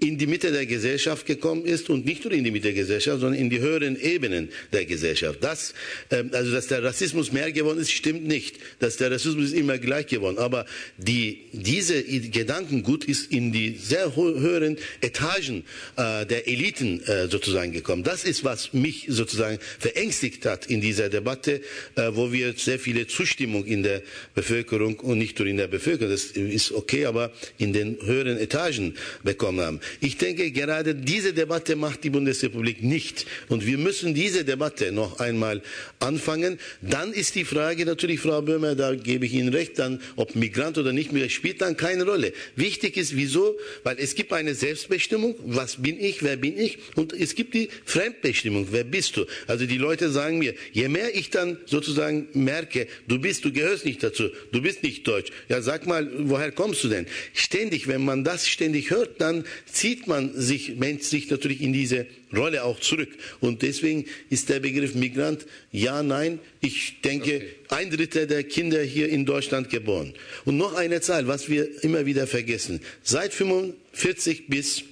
in die Mitte der Gesellschaft gekommen ist und nicht nur in die Mitte der Gesellschaft, sondern in die höheren Ebenen der Gesellschaft. Das, ähm, also dass der Rassismus mehr geworden ist, stimmt nicht. Dass der Rassismus ist immer gleich geworden. Aber die, diese Gedankengut ist in die sehr höheren Etagen äh, der Eliten äh, sozusagen gekommen. Das ist, was mich sozusagen verängstigt hat in dieser Debatte, äh, wo wir sehr viele Zustimmung in der Bevölkerung und nicht nur in der Bevölkerung, das ist okay, aber in den höheren Etagen bekommen haben. Ich denke, gerade diese Debatte macht die Bundesrepublik nicht. Und wir müssen diese Debatte noch einmal anfangen. Dann ist die Frage natürlich, Frau Böhmer, da gebe ich Ihnen recht, dann, ob Migrant oder nicht Migrant, spielt dann keine Rolle. Wichtig ist, wieso? Weil es gibt eine Selbstbestimmung. Was bin ich? Wer bin ich? Und es gibt die Fremdbestimmung. Wer bist du? Also die Leute sagen mir, je mehr ich dann sozusagen merke, du bist, du gehörst nicht dazu, du bist nicht deutsch. Ja, sag mal, woher kommst du denn? Ständig, wenn man das ständig hört, dann zieht man sich, Mensch sich natürlich in diese Rolle auch zurück. Und deswegen ist der Begriff Migrant ja, nein. Ich denke, okay. ein Drittel der Kinder hier in Deutschland geboren. Und noch eine Zahl, was wir immer wieder vergessen. Seit 45 bis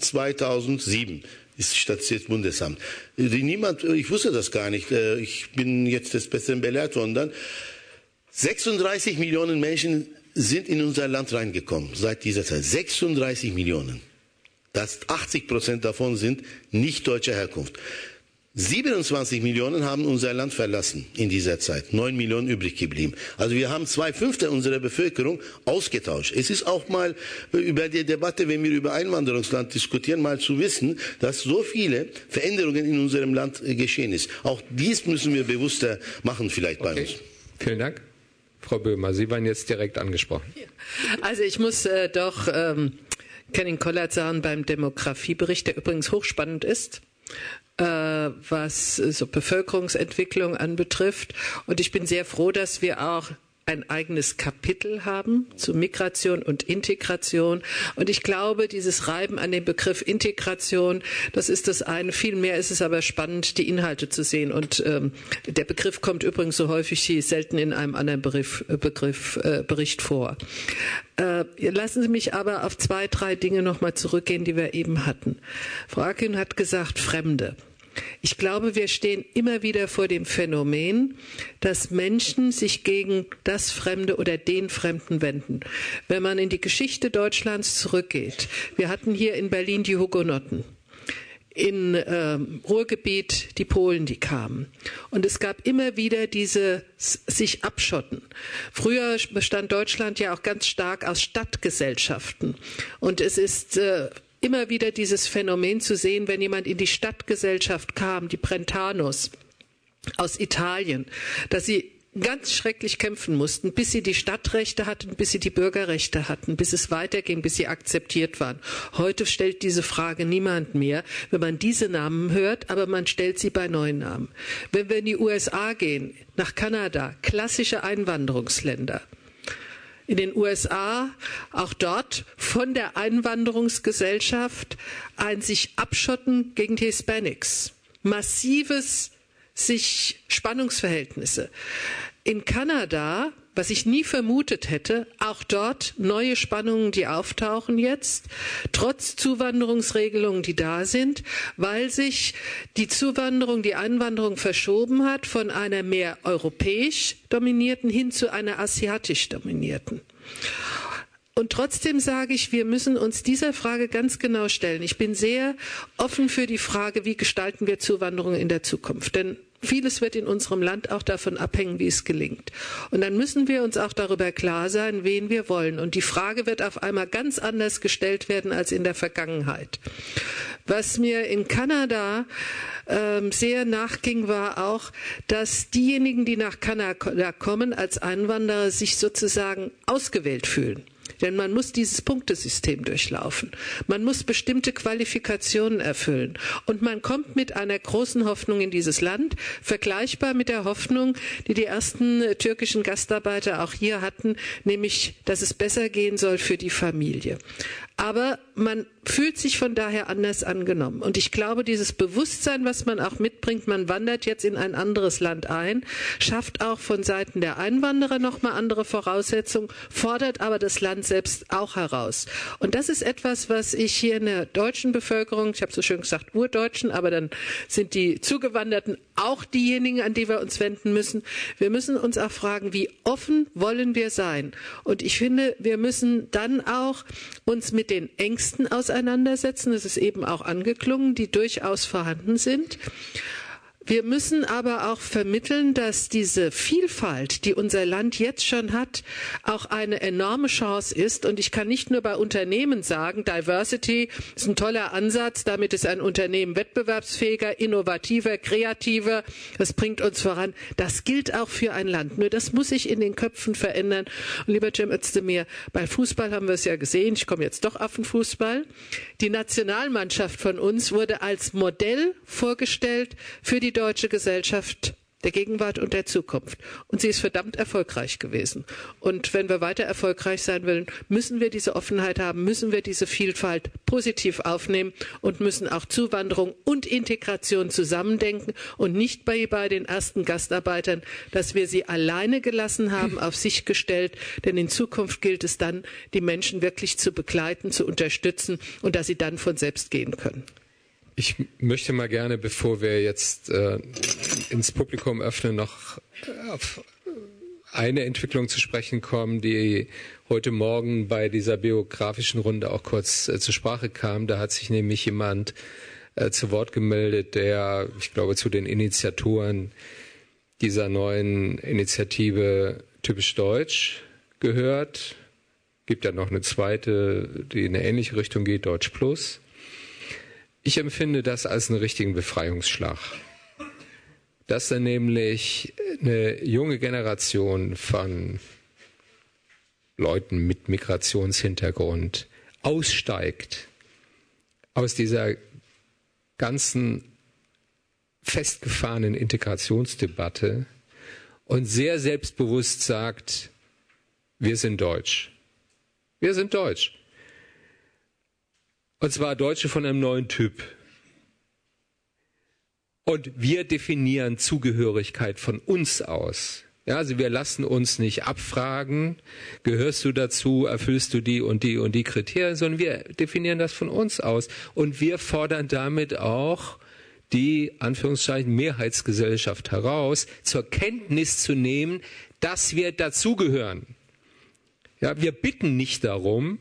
2007 ist Statistisches Bundesamt. Niemand, ich wusste das gar nicht. Äh, ich bin jetzt des Besseren belehrt worden. Dann 36 Millionen Menschen sind in unser Land reingekommen seit dieser Zeit. 36 Millionen. Das 80 Prozent davon sind nicht deutscher Herkunft. 27 Millionen haben unser Land verlassen in dieser Zeit, 9 Millionen übrig geblieben. Also wir haben zwei Fünfte unserer Bevölkerung ausgetauscht. Es ist auch mal äh, über die Debatte, wenn wir über Einwanderungsland diskutieren, mal zu wissen, dass so viele Veränderungen in unserem Land äh, geschehen ist. Auch dies müssen wir bewusster machen vielleicht bei okay. uns. Vielen Dank. Frau Böhmer, Sie waren jetzt direkt angesprochen. Also ich muss äh, doch ähm, Kenning Kollert sagen beim Demografiebericht, der übrigens hochspannend ist äh, was so Bevölkerungsentwicklung anbetrifft. Und ich bin sehr froh, dass wir auch ein eigenes Kapitel haben zu Migration und Integration. Und ich glaube, dieses Reiben an dem Begriff Integration, das ist das eine. Vielmehr ist es aber spannend, die Inhalte zu sehen. Und ähm, der Begriff kommt übrigens so häufig wie selten in einem anderen Begriff, Begriff äh, Bericht vor. Äh, lassen Sie mich aber auf zwei, drei Dinge nochmal zurückgehen, die wir eben hatten. Frau Akin hat gesagt, Fremde. Ich glaube, wir stehen immer wieder vor dem Phänomen, dass Menschen sich gegen das Fremde oder den Fremden wenden. Wenn man in die Geschichte Deutschlands zurückgeht, wir hatten hier in Berlin die Hugenotten in äh, Ruhrgebiet die Polen, die kamen. Und es gab immer wieder diese sich abschotten. Früher bestand Deutschland ja auch ganz stark aus Stadtgesellschaften. Und es ist äh, immer wieder dieses Phänomen zu sehen, wenn jemand in die Stadtgesellschaft kam, die Brentanos aus Italien, dass sie ganz schrecklich kämpfen mussten, bis sie die Stadtrechte hatten, bis sie die Bürgerrechte hatten, bis es weiterging, bis sie akzeptiert waren. Heute stellt diese Frage niemand mehr, wenn man diese Namen hört, aber man stellt sie bei neuen Namen. Wenn wir in die USA gehen, nach Kanada, klassische Einwanderungsländer, in den USA, auch dort von der Einwanderungsgesellschaft ein sich abschotten gegen die Hispanics. Massives sich Spannungsverhältnisse. In Kanada was ich nie vermutet hätte, auch dort neue Spannungen, die auftauchen jetzt, trotz Zuwanderungsregelungen, die da sind, weil sich die Zuwanderung, die Einwanderung verschoben hat von einer mehr europäisch dominierten hin zu einer asiatisch dominierten. Und trotzdem sage ich, wir müssen uns dieser Frage ganz genau stellen. Ich bin sehr offen für die Frage, wie gestalten wir Zuwanderung in der Zukunft. Denn Vieles wird in unserem Land auch davon abhängen, wie es gelingt. Und dann müssen wir uns auch darüber klar sein, wen wir wollen. Und die Frage wird auf einmal ganz anders gestellt werden als in der Vergangenheit. Was mir in Kanada ähm, sehr nachging, war auch, dass diejenigen, die nach Kanada kommen, als Einwanderer sich sozusagen ausgewählt fühlen. Denn man muss dieses Punktesystem durchlaufen. Man muss bestimmte Qualifikationen erfüllen. Und man kommt mit einer großen Hoffnung in dieses Land, vergleichbar mit der Hoffnung, die die ersten türkischen Gastarbeiter auch hier hatten, nämlich, dass es besser gehen soll für die Familie. Aber man fühlt sich von daher anders angenommen. Und ich glaube, dieses Bewusstsein, was man auch mitbringt, man wandert jetzt in ein anderes Land ein, schafft auch von Seiten der Einwanderer nochmal andere Voraussetzungen, fordert aber das Land selbst auch heraus. Und das ist etwas, was ich hier in der deutschen Bevölkerung, ich habe so schön gesagt, Urdeutschen, aber dann sind die Zugewanderten auch diejenigen, an die wir uns wenden müssen. Wir müssen uns auch fragen, wie offen wollen wir sein? Und ich finde, wir müssen dann auch uns mit den Ängsten auseinandersetzen. Das ist eben auch angeklungen, die durchaus vorhanden sind. Wir müssen aber auch vermitteln, dass diese Vielfalt, die unser Land jetzt schon hat, auch eine enorme Chance ist. Und ich kann nicht nur bei Unternehmen sagen, Diversity ist ein toller Ansatz, damit ist ein Unternehmen wettbewerbsfähiger, innovativer, kreativer, das bringt uns voran. Das gilt auch für ein Land. Nur das muss sich in den Köpfen verändern. Und lieber Cem Özdemir, bei Fußball haben wir es ja gesehen, ich komme jetzt doch auf den Fußball. Die Nationalmannschaft von uns wurde als Modell vorgestellt für die deutsche Gesellschaft der Gegenwart und der Zukunft. Und sie ist verdammt erfolgreich gewesen. Und wenn wir weiter erfolgreich sein wollen, müssen wir diese Offenheit haben, müssen wir diese Vielfalt positiv aufnehmen und müssen auch Zuwanderung und Integration zusammendenken und nicht bei, bei den ersten Gastarbeitern, dass wir sie alleine gelassen haben, auf sich gestellt. Denn in Zukunft gilt es dann, die Menschen wirklich zu begleiten, zu unterstützen und dass sie dann von selbst gehen können. Ich möchte mal gerne, bevor wir jetzt äh, ins Publikum öffnen, noch auf eine Entwicklung zu sprechen kommen, die heute Morgen bei dieser biografischen Runde auch kurz äh, zur Sprache kam. Da hat sich nämlich jemand äh, zu Wort gemeldet, der, ich glaube, zu den Initiatoren dieser neuen Initiative Typisch Deutsch gehört. Gibt ja noch eine zweite, die in eine ähnliche Richtung geht, Deutsch Plus. Ich empfinde das als einen richtigen Befreiungsschlag. Dass dann nämlich eine junge Generation von Leuten mit Migrationshintergrund aussteigt aus dieser ganzen festgefahrenen Integrationsdebatte und sehr selbstbewusst sagt, wir sind deutsch. Wir sind deutsch. Und zwar Deutsche von einem neuen Typ. Und wir definieren Zugehörigkeit von uns aus. Ja, also wir lassen uns nicht abfragen, gehörst du dazu, erfüllst du die und die und die Kriterien, sondern wir definieren das von uns aus. Und wir fordern damit auch die, Anführungszeichen, Mehrheitsgesellschaft heraus, zur Kenntnis zu nehmen, dass wir dazugehören. Ja, wir bitten nicht darum,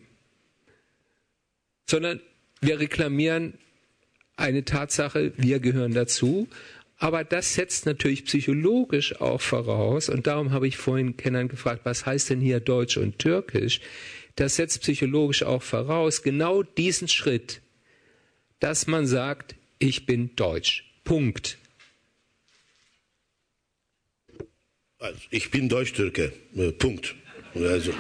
sondern wir reklamieren eine Tatsache, wir gehören dazu. Aber das setzt natürlich psychologisch auch voraus, und darum habe ich vorhin Kennern gefragt, was heißt denn hier Deutsch und Türkisch? Das setzt psychologisch auch voraus, genau diesen Schritt, dass man sagt, ich bin Deutsch. Punkt. Also ich bin Deutsch-Türke. Äh, Punkt. Also.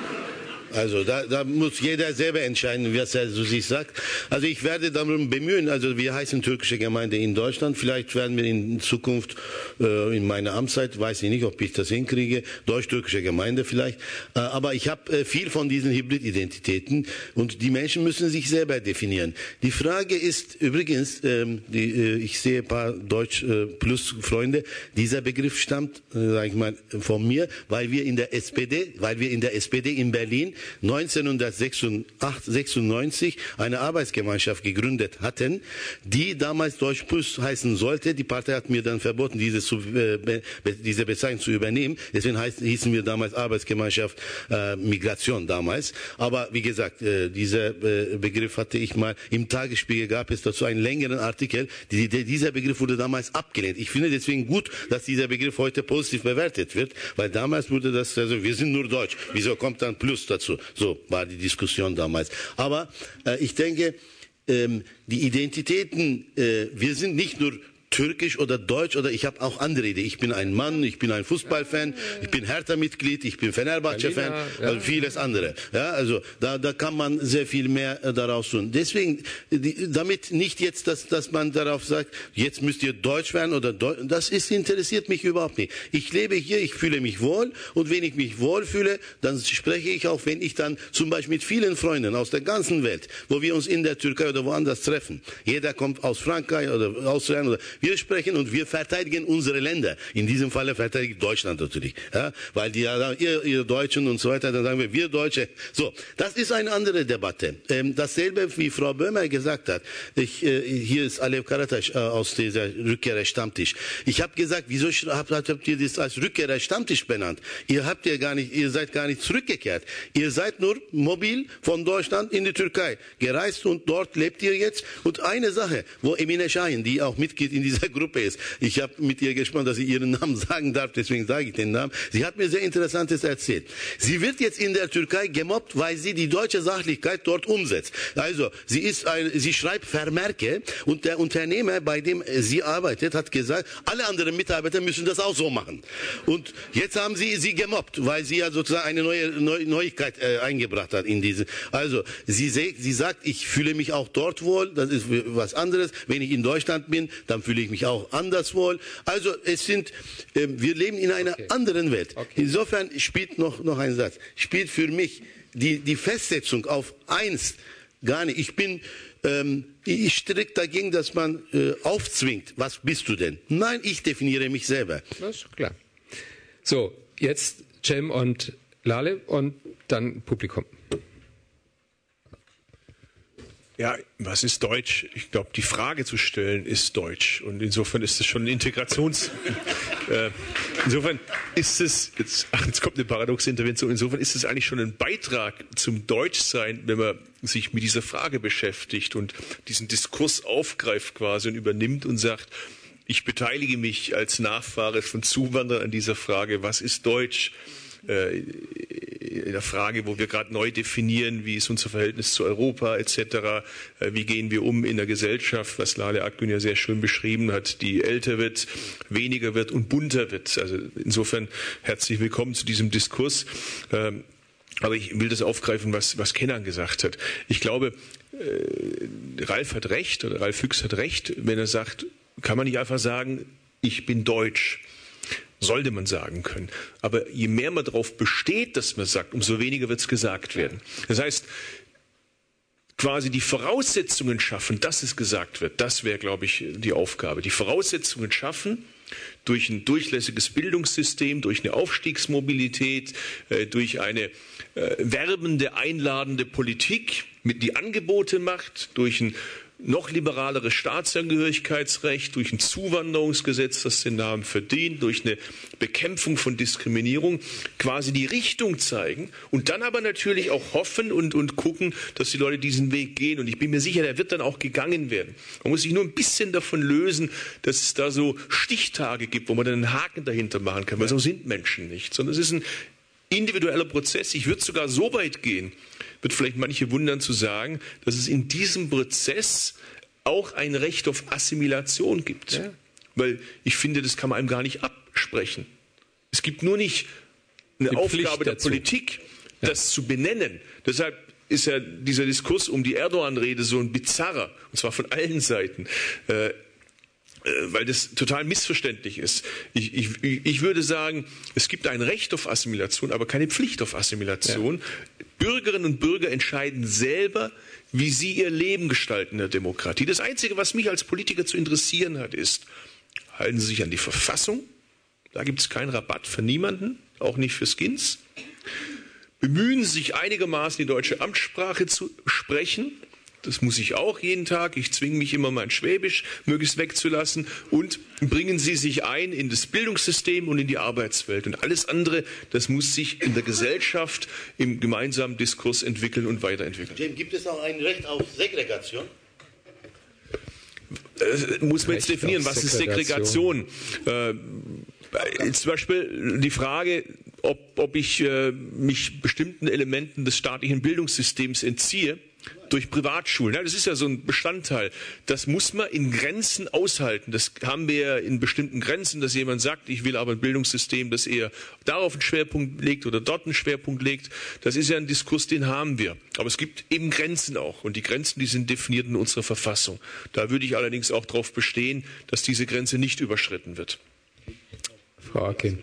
Also da, da muss jeder selber entscheiden, was er zu sich sagt. Also ich werde darum bemühen, also wir heißen türkische Gemeinde in Deutschland, vielleicht werden wir in Zukunft äh, in meiner Amtszeit, weiß ich nicht, ob ich das hinkriege, deutsch-türkische Gemeinde vielleicht, äh, aber ich habe äh, viel von diesen Hybrid-Identitäten und die Menschen müssen sich selber definieren. Die Frage ist übrigens, ähm, die, äh, ich sehe ein paar Deutsch-Plus-Freunde, dieser Begriff stammt, äh, sag ich mal, von mir, weil wir in der SPD, weil wir in der SPD in Berlin 1996 eine Arbeitsgemeinschaft gegründet hatten, die damals Deutsch Plus heißen sollte. Die Partei hat mir dann verboten, diese, zu, äh, diese Bezeichnung zu übernehmen. Deswegen heißt, hießen wir damals Arbeitsgemeinschaft äh, Migration damals. Aber wie gesagt, äh, dieser äh, Begriff hatte ich mal im Tagesspiegel gab es dazu einen längeren Artikel. Die, die, dieser Begriff wurde damals abgelehnt. Ich finde deswegen gut, dass dieser Begriff heute positiv bewertet wird, weil damals wurde das, also wir sind nur Deutsch. Wieso kommt dann Plus dazu? So war die Diskussion damals. Aber äh, ich denke, ähm, die Identitäten, äh, wir sind nicht nur Türkisch oder Deutsch oder ich habe auch andere Ideen. Ich bin ein Mann, ich bin ein Fußballfan, ich bin Hertha-Mitglied, ich bin Fenerbahce-Fan ja. und vieles andere. Ja, also da, da kann man sehr viel mehr äh, daraus tun. Deswegen, die, damit nicht jetzt, dass, dass man darauf sagt, jetzt müsst ihr Deutsch werden oder Deutsch, das ist, interessiert mich überhaupt nicht. Ich lebe hier, ich fühle mich wohl und wenn ich mich wohl fühle, dann spreche ich auch, wenn ich dann zum Beispiel mit vielen Freunden aus der ganzen Welt, wo wir uns in der Türkei oder woanders treffen, jeder kommt aus Frankreich oder Australien oder wir sprechen und wir verteidigen unsere Länder. In diesem Falle verteidigt Deutschland natürlich. Ja? Weil die ja ihr, ihr Deutschen und so weiter, dann sagen wir, wir Deutsche. So, das ist eine andere Debatte. Ähm, dasselbe, wie Frau Böhmer gesagt hat. Ich, äh, hier ist Alev Karataş äh, aus dieser Rückkehrer Stammtisch. Ich habe gesagt, wieso habt, habt ihr das als Rückkehrer Stammtisch benannt? Ihr habt ja gar nicht, ihr seid gar nicht zurückgekehrt. Ihr seid nur mobil von Deutschland in die Türkei gereist und dort lebt ihr jetzt. Und eine Sache, wo Emine Şahin, die auch Mitglied in dieser Gruppe ist. Ich habe mit ihr gesprochen, dass ich ihren Namen sagen darf, deswegen sage ich den Namen. Sie hat mir sehr Interessantes erzählt. Sie wird jetzt in der Türkei gemobbt, weil sie die deutsche Sachlichkeit dort umsetzt. Also, sie ist ein, sie schreibt Vermerke und der Unternehmer, bei dem sie arbeitet, hat gesagt, alle anderen Mitarbeiter müssen das auch so machen. Und jetzt haben sie sie gemobbt, weil sie ja sozusagen eine neue Neuigkeit äh, eingebracht hat in diese. Also, sie, sie sagt, ich fühle mich auch dort wohl, das ist was anderes. Wenn ich in Deutschland bin, dann fühle fühle ich mich auch anders wohl. Also es sind, äh, wir leben in einer okay. anderen Welt. Okay. Insofern spielt noch, noch ein Satz, spielt für mich die, die Festsetzung auf eins gar nicht. Ich bin, ähm, ich stricke dagegen, dass man äh, aufzwingt. Was bist du denn? Nein, ich definiere mich selber. Das ist klar. So, jetzt Cem und Lale und dann Publikum. Ja, was ist Deutsch? Ich glaube, die Frage zu stellen ist Deutsch. Und insofern ist es schon ein Integrations. äh, insofern ist es, jetzt, ach, jetzt kommt eine paradoxe Intervention, insofern ist es eigentlich schon ein Beitrag zum Deutschsein, wenn man sich mit dieser Frage beschäftigt und diesen Diskurs aufgreift quasi und übernimmt und sagt, ich beteilige mich als Nachfahre von Zuwanderern an dieser Frage, was ist Deutsch? Äh, in der Frage, wo wir gerade neu definieren, wie ist unser Verhältnis zu Europa etc., äh, wie gehen wir um in der Gesellschaft, was Lale Akgün ja sehr schön beschrieben hat, die älter wird, weniger wird und bunter wird. Also insofern herzlich willkommen zu diesem Diskurs. Ähm, aber ich will das aufgreifen, was, was Kenan gesagt hat. Ich glaube, äh, Ralf hat recht, oder Ralf Füchs hat recht, wenn er sagt, kann man nicht einfach sagen, ich bin deutsch sollte man sagen können. Aber je mehr man darauf besteht, dass man sagt, umso weniger wird es gesagt werden. Das heißt, quasi die Voraussetzungen schaffen, dass es gesagt wird, das wäre, glaube ich, die Aufgabe. Die Voraussetzungen schaffen durch ein durchlässiges Bildungssystem, durch eine Aufstiegsmobilität, äh, durch eine äh, werbende, einladende Politik, die Angebote macht, durch ein noch liberaleres Staatsangehörigkeitsrecht, durch ein Zuwanderungsgesetz, das den Namen verdient, durch eine Bekämpfung von Diskriminierung quasi die Richtung zeigen und dann aber natürlich auch hoffen und, und gucken, dass die Leute diesen Weg gehen. Und ich bin mir sicher, der wird dann auch gegangen werden. Man muss sich nur ein bisschen davon lösen, dass es da so Stichtage gibt, wo man dann einen Haken dahinter machen kann, weil so sind Menschen nicht, sondern es ist ein individueller Prozess. Ich würde sogar so weit gehen, wird vielleicht manche wundern zu sagen, dass es in diesem Prozess auch ein Recht auf Assimilation gibt. Ja. Weil ich finde, das kann man einem gar nicht absprechen. Es gibt nur nicht eine Die Aufgabe der Politik, das ja. zu benennen. Deshalb ist ja dieser Diskurs um die Erdogan-Rede so ein bizarrer, und zwar von allen Seiten. Äh, weil das total missverständlich ist. Ich, ich, ich würde sagen, es gibt ein Recht auf Assimilation, aber keine Pflicht auf Assimilation. Ja. Bürgerinnen und Bürger entscheiden selber, wie sie ihr Leben gestalten in der Demokratie. Das Einzige, was mich als Politiker zu interessieren hat, ist, halten Sie sich an die Verfassung. Da gibt es keinen Rabatt für niemanden, auch nicht für Skins. Bemühen Sie sich einigermaßen, die deutsche Amtssprache zu sprechen. Das muss ich auch jeden Tag. Ich zwinge mich immer mein Schwäbisch möglichst wegzulassen. Und bringen Sie sich ein in das Bildungssystem und in die Arbeitswelt. Und alles andere, das muss sich in der Gesellschaft im gemeinsamen Diskurs entwickeln und weiterentwickeln. Jim, gibt es auch ein Recht auf Segregation? Äh, muss man jetzt definieren, was ist Segregation? Äh, zum Beispiel die Frage, ob, ob ich äh, mich bestimmten Elementen des staatlichen Bildungssystems entziehe durch Privatschulen. Ja, das ist ja so ein Bestandteil. Das muss man in Grenzen aushalten. Das haben wir ja in bestimmten Grenzen, dass jemand sagt, ich will aber ein Bildungssystem, das eher darauf einen Schwerpunkt legt oder dort einen Schwerpunkt legt. Das ist ja ein Diskurs, den haben wir. Aber es gibt eben Grenzen auch. Und die Grenzen, die sind definiert in unserer Verfassung. Da würde ich allerdings auch darauf bestehen, dass diese Grenze nicht überschritten wird. Frau Akin.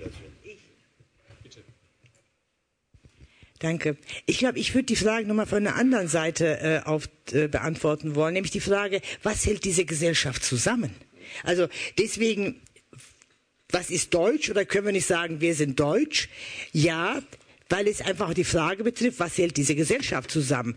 Danke. Ich glaube, ich würde die Frage nochmal von einer anderen Seite äh, auf, äh, beantworten wollen, nämlich die Frage, was hält diese Gesellschaft zusammen? Also deswegen, was ist Deutsch oder können wir nicht sagen, wir sind Deutsch? Ja, weil es einfach die Frage betrifft, was hält diese Gesellschaft zusammen?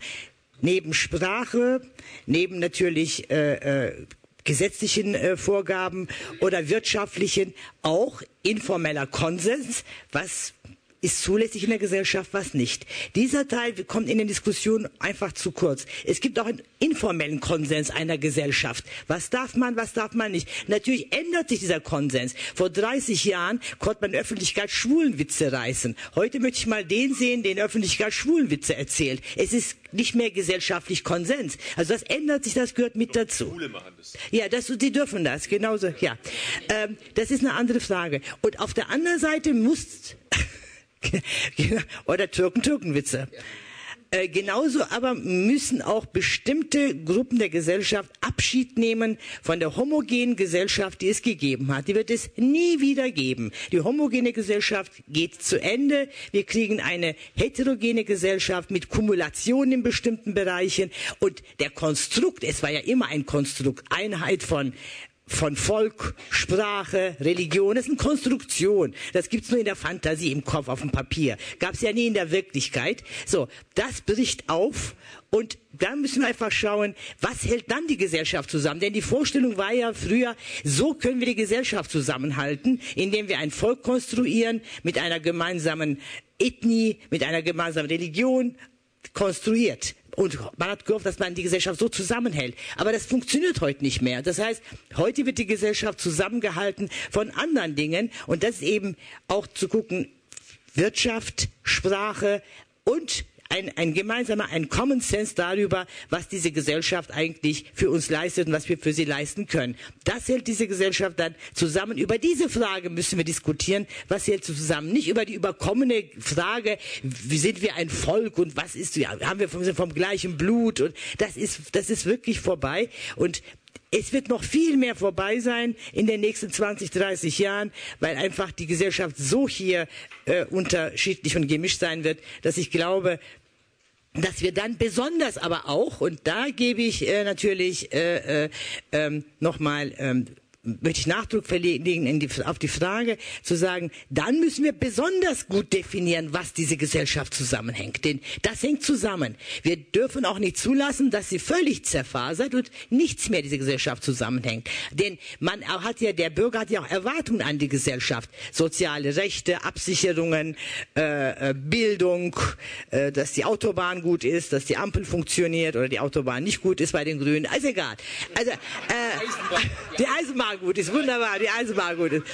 Neben Sprache, neben natürlich äh, äh, gesetzlichen äh, Vorgaben oder wirtschaftlichen auch informeller Konsens, was ist zulässig in der Gesellschaft, was nicht. Dieser Teil kommt in den Diskussionen einfach zu kurz. Es gibt auch einen informellen Konsens einer Gesellschaft. Was darf man, was darf man nicht? Natürlich ändert sich dieser Konsens. Vor 30 Jahren konnte man in der Öffentlichkeit Schwulenwitze reißen. Heute möchte ich mal den sehen, der in der Öffentlichkeit Schwulenwitze erzählt. Es ist nicht mehr gesellschaftlich Konsens. Also das ändert sich, das gehört mit dazu. Ja, das, die dürfen das, genauso, ja. Ähm, das ist eine andere Frage. Und auf der anderen Seite muss Oder Türken-Türkenwitze. Äh, genauso aber müssen auch bestimmte Gruppen der Gesellschaft Abschied nehmen von der homogenen Gesellschaft, die es gegeben hat. Die wird es nie wieder geben. Die homogene Gesellschaft geht zu Ende. Wir kriegen eine heterogene Gesellschaft mit Kumulation in bestimmten Bereichen. Und der Konstrukt, es war ja immer ein Konstrukt, Einheit von von Volk, Sprache, Religion. Das ist eine Konstruktion. Das gibt's nur in der Fantasie, im Kopf, auf dem Papier. Gab's ja nie in der Wirklichkeit. So, das bricht auf und da müssen wir einfach schauen, was hält dann die Gesellschaft zusammen? Denn die Vorstellung war ja früher, so können wir die Gesellschaft zusammenhalten, indem wir ein Volk konstruieren mit einer gemeinsamen Ethnie, mit einer gemeinsamen Religion, konstruiert. Und man hat gehofft, dass man die Gesellschaft so zusammenhält. Aber das funktioniert heute nicht mehr. Das heißt, heute wird die Gesellschaft zusammengehalten von anderen Dingen. Und das ist eben auch zu gucken, Wirtschaft, Sprache und ein, ein gemeinsamer, ein Common Sense darüber, was diese Gesellschaft eigentlich für uns leistet und was wir für sie leisten können. Das hält diese Gesellschaft dann zusammen. Über diese Frage müssen wir diskutieren. Was hält sie zusammen? Nicht über die überkommene Frage, wie sind wir ein Volk und was ist, haben wir vom, vom gleichen Blut und das ist, das ist wirklich vorbei. Und es wird noch viel mehr vorbei sein in den nächsten 20, 30 Jahren, weil einfach die Gesellschaft so hier äh, unterschiedlich und gemischt sein wird, dass ich glaube, dass wir dann besonders aber auch, und da gebe ich äh, natürlich äh, äh, ähm, nochmal ähm, möchte ich Nachdruck verlegen die, auf die Frage zu sagen, dann müssen wir besonders gut definieren, was diese Gesellschaft zusammenhängt. Denn das hängt zusammen. Wir dürfen auch nicht zulassen, dass sie völlig zerfasert und nichts mehr diese Gesellschaft zusammenhängt. Denn man hat ja, der Bürger hat ja auch Erwartungen an die Gesellschaft. Soziale Rechte, Absicherungen, äh, äh Bildung, äh, dass die Autobahn gut ist, dass die Ampel funktioniert oder die Autobahn nicht gut ist bei den Grünen. Also egal. Also, äh, die Eisenbahn gut ist, wunderbar, die Eisenbahn gut ist.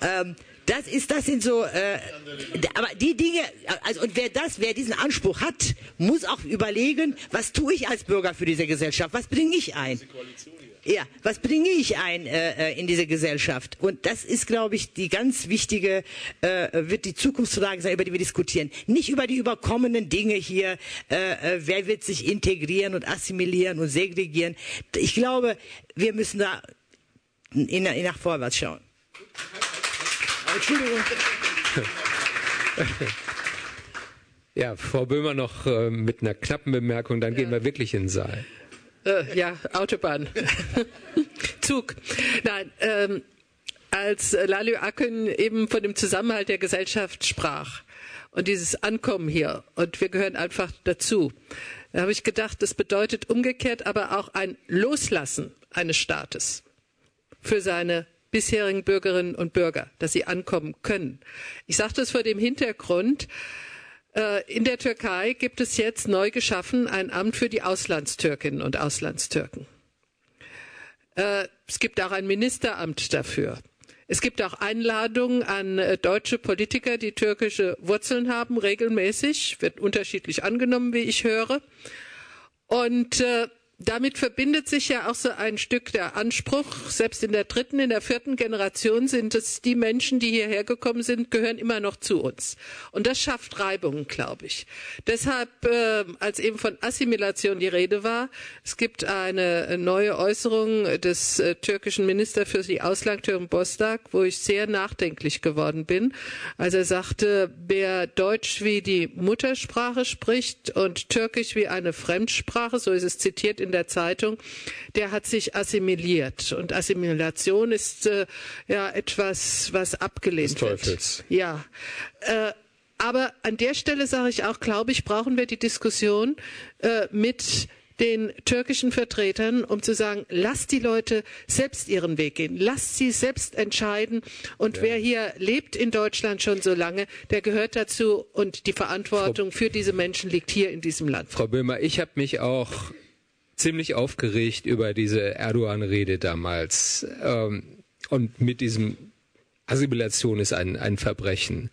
Ähm, das ist, das sind so, äh, aber die Dinge, also und wer das, wer diesen Anspruch hat, muss auch überlegen, was tue ich als Bürger für diese Gesellschaft, was bringe ich ein? Ja, was bringe ich ein äh, äh, in diese Gesellschaft? Und das ist, glaube ich, die ganz wichtige, äh, wird die Zukunftsfrage sein, über die wir diskutieren. Nicht über die überkommenen Dinge hier, äh, äh, wer wird sich integrieren und assimilieren und segregieren. Ich glaube, wir müssen da in, in nach vorwärts schauen. Entschuldigung. Ja, Frau Böhmer noch äh, mit einer knappen Bemerkung, dann ja. gehen wir wirklich in den Saal. Äh, ja, Autobahn. Zug. Nein, ähm, als Lalü Akün eben von dem Zusammenhalt der Gesellschaft sprach und dieses Ankommen hier und wir gehören einfach dazu, da habe ich gedacht, das bedeutet umgekehrt aber auch ein Loslassen eines Staates für seine bisherigen Bürgerinnen und Bürger, dass sie ankommen können. Ich sage das vor dem Hintergrund, äh, in der Türkei gibt es jetzt neu geschaffen ein Amt für die Auslandstürkinnen und Auslandstürken. Äh, es gibt auch ein Ministeramt dafür. Es gibt auch Einladungen an äh, deutsche Politiker, die türkische Wurzeln haben, regelmäßig, wird unterschiedlich angenommen, wie ich höre. Und äh, damit verbindet sich ja auch so ein Stück der Anspruch, selbst in der dritten, in der vierten Generation sind es die Menschen, die hierher gekommen sind, gehören immer noch zu uns. Und das schafft Reibungen, glaube ich. Deshalb, äh, als eben von Assimilation die Rede war, es gibt eine neue Äußerung des äh, türkischen Ministers für die Ausland, Türen Bostak, wo ich sehr nachdenklich geworden bin, als er sagte, wer Deutsch wie die Muttersprache spricht und Türkisch wie eine Fremdsprache, so ist es zitiert in in der Zeitung, der hat sich assimiliert. Und Assimilation ist äh, ja etwas, was abgelehnt Des Teufels. wird. Ja. Äh, aber an der Stelle sage ich auch, glaube ich, brauchen wir die Diskussion äh, mit den türkischen Vertretern, um zu sagen, lasst die Leute selbst ihren Weg gehen, lasst sie selbst entscheiden. Und ja. wer hier lebt in Deutschland schon so lange, der gehört dazu und die Verantwortung Frau, für diese Menschen liegt hier in diesem Land. Frau Böhmer, ich habe mich auch ziemlich aufgeregt über diese Erdogan-Rede damals. Ähm, und mit diesem Assimilation ist ein, ein Verbrechen.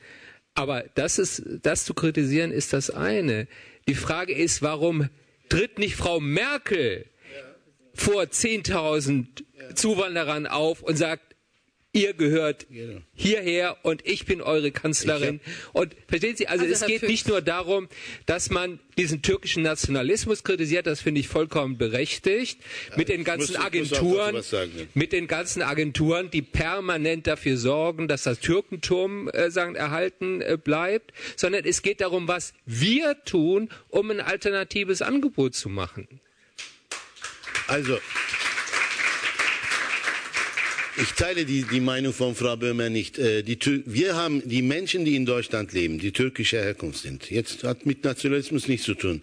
Aber das ist, das zu kritisieren ist das eine. Die Frage ist, warum tritt nicht Frau Merkel vor 10.000 Zuwanderern auf und sagt, ihr gehört hierher und ich bin eure Kanzlerin. Und verstehen Sie, also, Also, es Herr geht Fuchs. nicht nur darum, dass man diesen türkischen Nationalismus kritisiert, das finde ich vollkommen berechtigt, mit den ganzen muss- Agenturen, sagen, ja. mit den ganzen Agenturen, die permanent dafür sorgen, dass das Türkentum äh, sagen, erhalten äh, bleibt, sondern es geht darum, was wir tun, um ein alternatives Angebot zu machen. Also, ich teile die, die Meinung von Frau Böhmer nicht. Äh, Die, wir haben die Menschen, die in Deutschland leben, die türkischer Herkunft sind, jetzt hat mit Nationalismus nichts zu tun,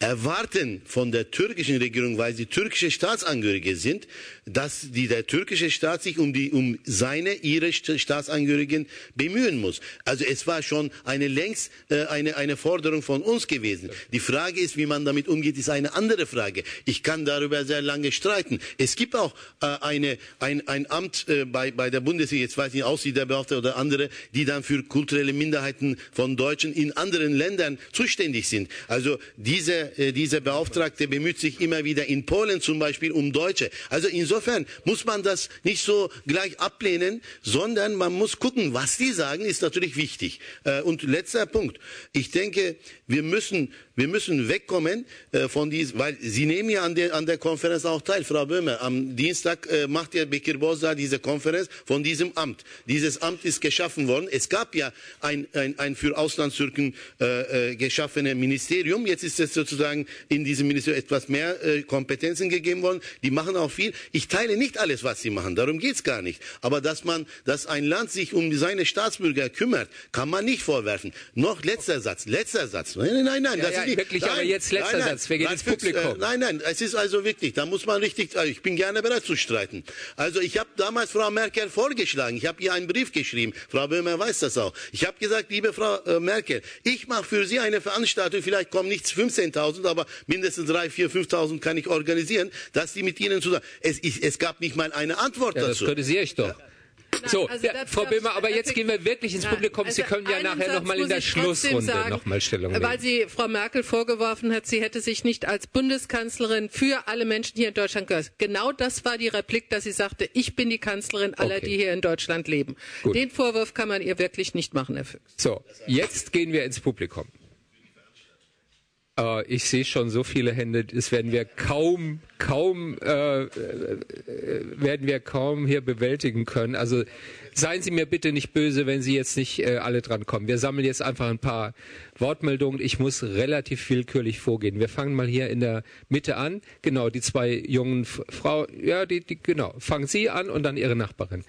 erwarten von der türkischen Regierung, weil sie türkische Staatsangehörige sind, dass die, der türkische Staat sich um, die, um seine, ihre St- Staatsangehörigen bemühen muss. Also es war schon eine längst äh, eine, eine Forderung von uns gewesen. Die Frage ist, wie man damit umgeht, ist eine andere Frage. Ich kann darüber sehr lange streiten. Es gibt auch äh, eine, ein, ein Amt äh, bei, bei der Bundeswehr, jetzt weiß ich nicht, Aussiegerbeauftragte oder andere, die dann für kulturelle Minderheiten von Deutschen in anderen Ländern zuständig sind. Also diese, äh, dieser Beauftragte bemüht sich immer wieder in Polen zum Beispiel um Deutsche. Also insofern muss man das nicht so gleich ablehnen, sondern man muss gucken, was die sagen, ist natürlich wichtig. Äh, und letzter Punkt. Ich denke, wir müssen, wir müssen wegkommen äh, von diesem, weil Sie nehmen ja an der, an der Konferenz auch teil, Frau Böhmer. Am Dienstag macht ja Bekir Bozdağ diese Konferenz von diesem Amt. Dieses Amt ist geschaffen worden. Es gab ja ein, ein, ein für Auslandstürken äh, geschaffenes Ministerium. Jetzt ist es sozusagen in diesem Ministerium etwas mehr äh, Kompetenzen gegeben worden. Die machen auch viel. Ich teile nicht alles, was sie machen. Darum geht's gar nicht. Aber dass man, dass ein Land sich um seine Staatsbürger kümmert, kann man nicht vorwerfen. Noch letzter Satz. Letzter Satz. Nein, nein, nein. Ja, das ja, ist nicht, wirklich, nein, aber jetzt letzter nein, nein, Satz. Wir gehen ins Publikum. Äh, nein, nein. Es ist also wirklich, da muss man richtig, also ich bin gerne bereit zu streiten. Also ich habe damals Frau Merkel vorgeschlagen. Ich habe ihr einen Brief geschrieben. Frau Böhmer weiß das auch. Ich habe gesagt, liebe Frau äh, Merkel, ich mache für Sie eine Veranstaltung, vielleicht kommen nicht 15.000, aber mindestens 3, 4, 5.000 kann ich organisieren, dass Sie mit Ihnen zusammen... Es, ich, es gab nicht mal eine Antwort Ja, das dazu. kritisiere ich doch. So, also ja, das Frau Böhmer, aber Herr jetzt gehen wir wirklich ins Nein, Publikum. Sie also können ja nachher Satz nochmal in der Schlussrunde sagen, nochmal Stellung Weil nehmen. sie Frau Merkel vorgeworfen hat, sie hätte sich nicht als Bundeskanzlerin für alle Menschen hier in Deutschland gehört. Genau das war die Replik, dass sie sagte, ich bin die Kanzlerin aller, Okay. die hier in Deutschland leben. Gut. Den Vorwurf kann man ihr wirklich nicht machen, Herr Füchs. So, jetzt gehen wir ins Publikum. Äh, ich sehe schon so viele Hände, das werden wir kaum, kaum, äh, äh, werden wir kaum hier bewältigen können. Also seien Sie mir bitte nicht böse, wenn Sie jetzt nicht äh, alle dran kommen. Wir sammeln jetzt einfach ein paar Wortmeldungen. Ich muss relativ willkürlich vorgehen. Wir fangen mal hier in der Mitte an. Genau, die zwei jungen F- Frau, ja, die, die, genau. Fangen Sie an und dann Ihre Nachbarin.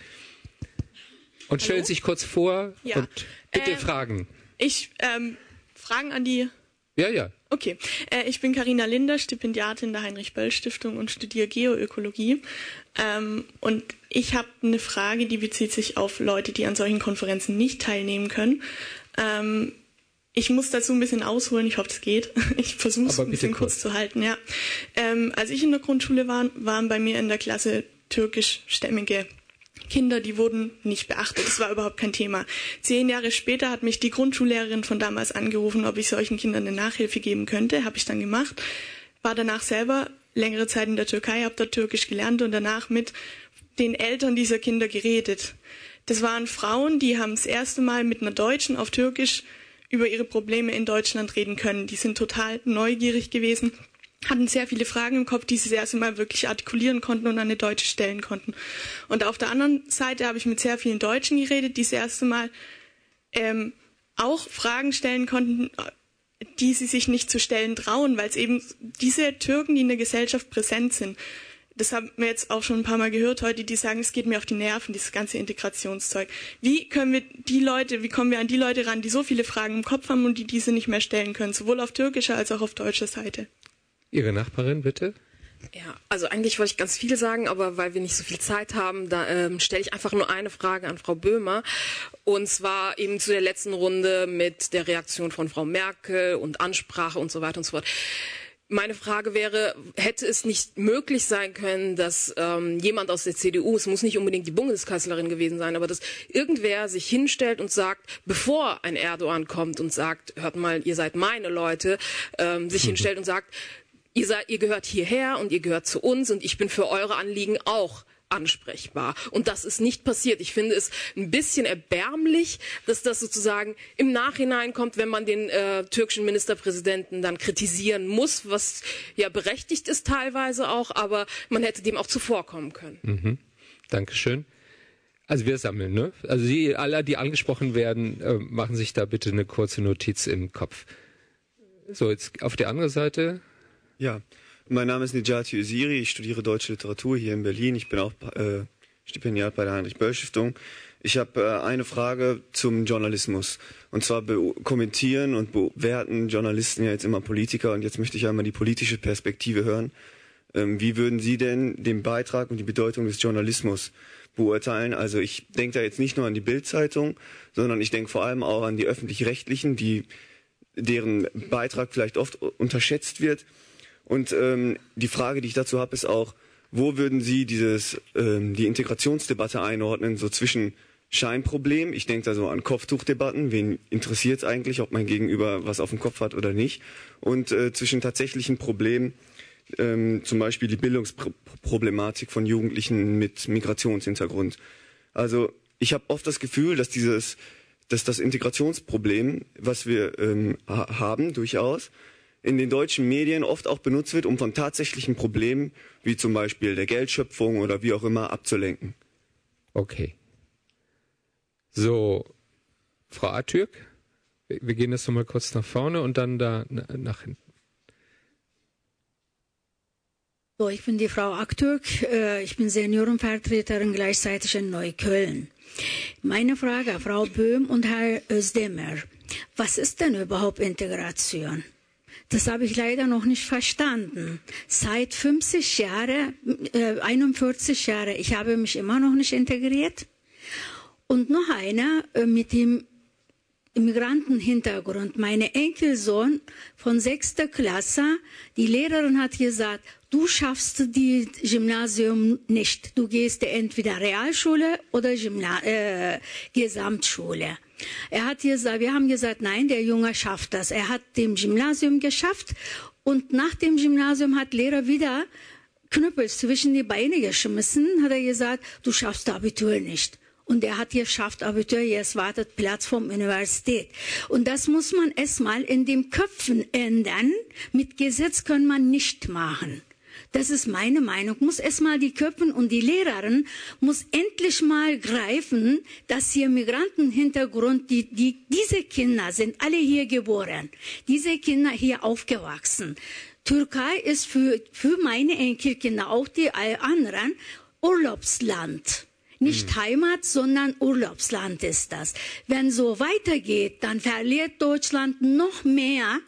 Und stellen Hallo? sich kurz vor Ja. und bitte Ähm, fragen. Ich ähm, Fragen an die. Ja, ja. Okay, äh, ich bin Karina Linder, Stipendiatin der Heinrich-Böll-Stiftung und studiere Geoökologie. Ähm, und ich habe eine Frage, die bezieht sich auf Leute, die an solchen Konferenzen nicht teilnehmen können. Ähm, ich muss dazu ein bisschen ausholen, ich hoffe, es geht. Ich versuche es ein bisschen kurz kurz. zu halten, ja. Ähm, als ich in der Grundschule war, waren bei mir in der Klasse türkischstämmige Kinder, die wurden nicht beachtet. Das war überhaupt kein Thema. Zehn Jahre später hat mich die Grundschullehrerin von damals angerufen, ob ich solchen Kindern eine Nachhilfe geben könnte. Habe ich dann gemacht. War danach selber längere Zeit in der Türkei, habe dort Türkisch gelernt und danach mit den Eltern dieser Kinder geredet. Das waren Frauen, die haben das erste Mal mit einer Deutschen auf Türkisch über ihre Probleme in Deutschland reden können. Die sind total neugierig gewesen, hatten sehr viele Fragen im Kopf, die sie das erste Mal wirklich artikulieren konnten und an eine Deutsche stellen konnten. Und auf der anderen Seite habe ich mit sehr vielen Deutschen geredet, die das erste Mal ähm, auch Fragen stellen konnten, die sie sich nicht zu stellen trauen, weil es eben diese Türken, die in der Gesellschaft präsent sind, das haben wir jetzt auch schon ein paar Mal gehört heute, die sagen, es geht mir auf die Nerven, dieses ganze Integrationszeug. Wie können wir die Leute, wie kommen wir an die Leute ran, die so viele Fragen im Kopf haben und die diese nicht mehr stellen können, sowohl auf türkischer als auch auf deutscher Seite? Ihre Nachbarin, bitte. Ja, also eigentlich wollte ich ganz viel sagen, aber weil wir nicht so viel Zeit haben, da ähm, stelle ich einfach nur eine Frage an Frau Böhmer. Und zwar eben zu der letzten Runde mit der Reaktion von Frau Merkel und Ansprache und so weiter und so fort. Meine Frage wäre, hätte es nicht möglich sein können, dass ähm, jemand aus der CDU, es muss nicht unbedingt die Bundeskanzlerin gewesen sein, aber dass irgendwer sich hinstellt und sagt, bevor ein Erdogan kommt und sagt, hört mal, ihr seid meine Leute, ähm, sich hinstellt und sagt, ihr, seid, ihr gehört hierher und ihr gehört zu uns und ich bin für eure Anliegen auch ansprechbar. Und das ist nicht passiert. Ich finde es ein bisschen erbärmlich, dass das sozusagen im Nachhinein kommt, wenn man den äh, türkischen Ministerpräsidenten dann kritisieren muss, was ja berechtigt ist teilweise auch, aber man hätte dem auch zuvorkommen können. Mhm. Dankeschön. Also wir sammeln, ne? Also Sie alle, die angesprochen werden, äh, machen sich da bitte eine kurze Notiz im Kopf. So, jetzt auf der anderen Seite. Ja, mein Name ist Nejati Usiri, ich studiere deutsche Literatur hier in Berlin. Ich bin auch äh, Stipendiat bei der Heinrich-Böll-Stiftung. Ich habe äh, eine Frage zum Journalismus. Und zwar kommentieren und bewerten Journalisten ja jetzt immer Politiker. Und jetzt möchte ich einmal die politische Perspektive hören. Ähm, wie würden Sie denn den Beitrag und die Bedeutung des Journalismus beurteilen. Also ich denke da jetzt nicht nur an die Bildzeitung, sondern ich denke vor allem auch an die öffentlich-rechtlichen, die deren Beitrag vielleicht oft unterschätzt wird. Und ähm, die Frage, die ich dazu habe, ist auch, wo würden Sie dieses ähm, die Integrationsdebatte einordnen, so zwischen Scheinproblem, ich denke da so an Kopftuchdebatten, wen interessiert es eigentlich, ob mein Gegenüber was auf dem Kopf hat oder nicht, und äh, zwischen tatsächlichen Problemen, ähm, zum Beispiel die Bildungsproblematik von Jugendlichen mit Migrationshintergrund. Also ich habe oft das Gefühl, dass dieses, dass das Integrationsproblem, was wir ähm, haben, durchaus in den deutschen Medien oft auch benutzt wird, um von tatsächlichen Problemen wie zum Beispiel der Geldschöpfung oder wie auch immer abzulenken. Okay. So, Frau Atürk, wir gehen jetzt nochmal kurz nach vorne und dann da nach hinten. So, ich bin die Frau Aktürk, äh, ich bin Seniorenvertreterin gleichzeitig in Neukölln. Meine Frage, Frau Böhm und Herr Özdemir, was ist denn überhaupt Integration? Das habe ich leider noch nicht verstanden. Seit 50 Jahren, äh, 41 Jahre, ich habe mich immer noch nicht integriert. Und noch einer äh, mit dem Immigrantenhintergrund. Meine Enkelsohn von sechster Klasse, die Lehrerin hat gesagt, du schaffst die Gymnasium nicht. Du gehst entweder Realschule oder Gymna äh, Gesamtschule. Er hat gesagt, wir haben gesagt, nein, der Junge schafft das. Er hat dem Gymnasium geschafft und nach dem Gymnasium hat Lehrer wieder Knüppel zwischen die Beine geschmissen, hat er gesagt, du schaffst Abitur nicht. Und er hat geschafft, Abitur, jetzt wartet Platz vom Universität. Und das muss man erstmal in den Köpfen ändern. Mit Gesetz kann man nicht machen. Das ist meine Meinung. Muss erstmal die Köpfen und die Lehrerin muss endlich mal greifen, dass hier Migrantenhintergrund, die, die, diese Kinder sind alle hier geboren. Diese Kinder hier aufgewachsen. Türkei ist für, für meine Enkelkinder, auch die anderen, Urlaubsland. Nicht hm. Heimat, sondern Urlaubsland ist das. Wenn so weitergeht, dann verliert Deutschland noch mehr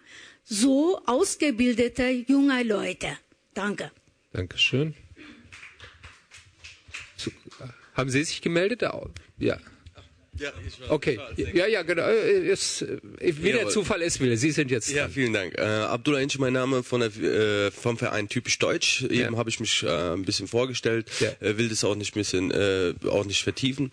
so ausgebildete junge Leute. Danke. Dankeschön. Haben Sie sich gemeldet? Ja. Ja, okay. Ja, ja, genau. Ist, äh, wie der Zufall es will. Sie sind jetzt. Ja, vielen Dank. Äh, Abdullah Inch, mein Name von der, äh, vom Verein Typisch Deutsch. Eben ja. habe ich mich äh, ein bisschen vorgestellt. Ja. Äh, will das auch nicht ein bisschen, äh, auch nicht vertiefen.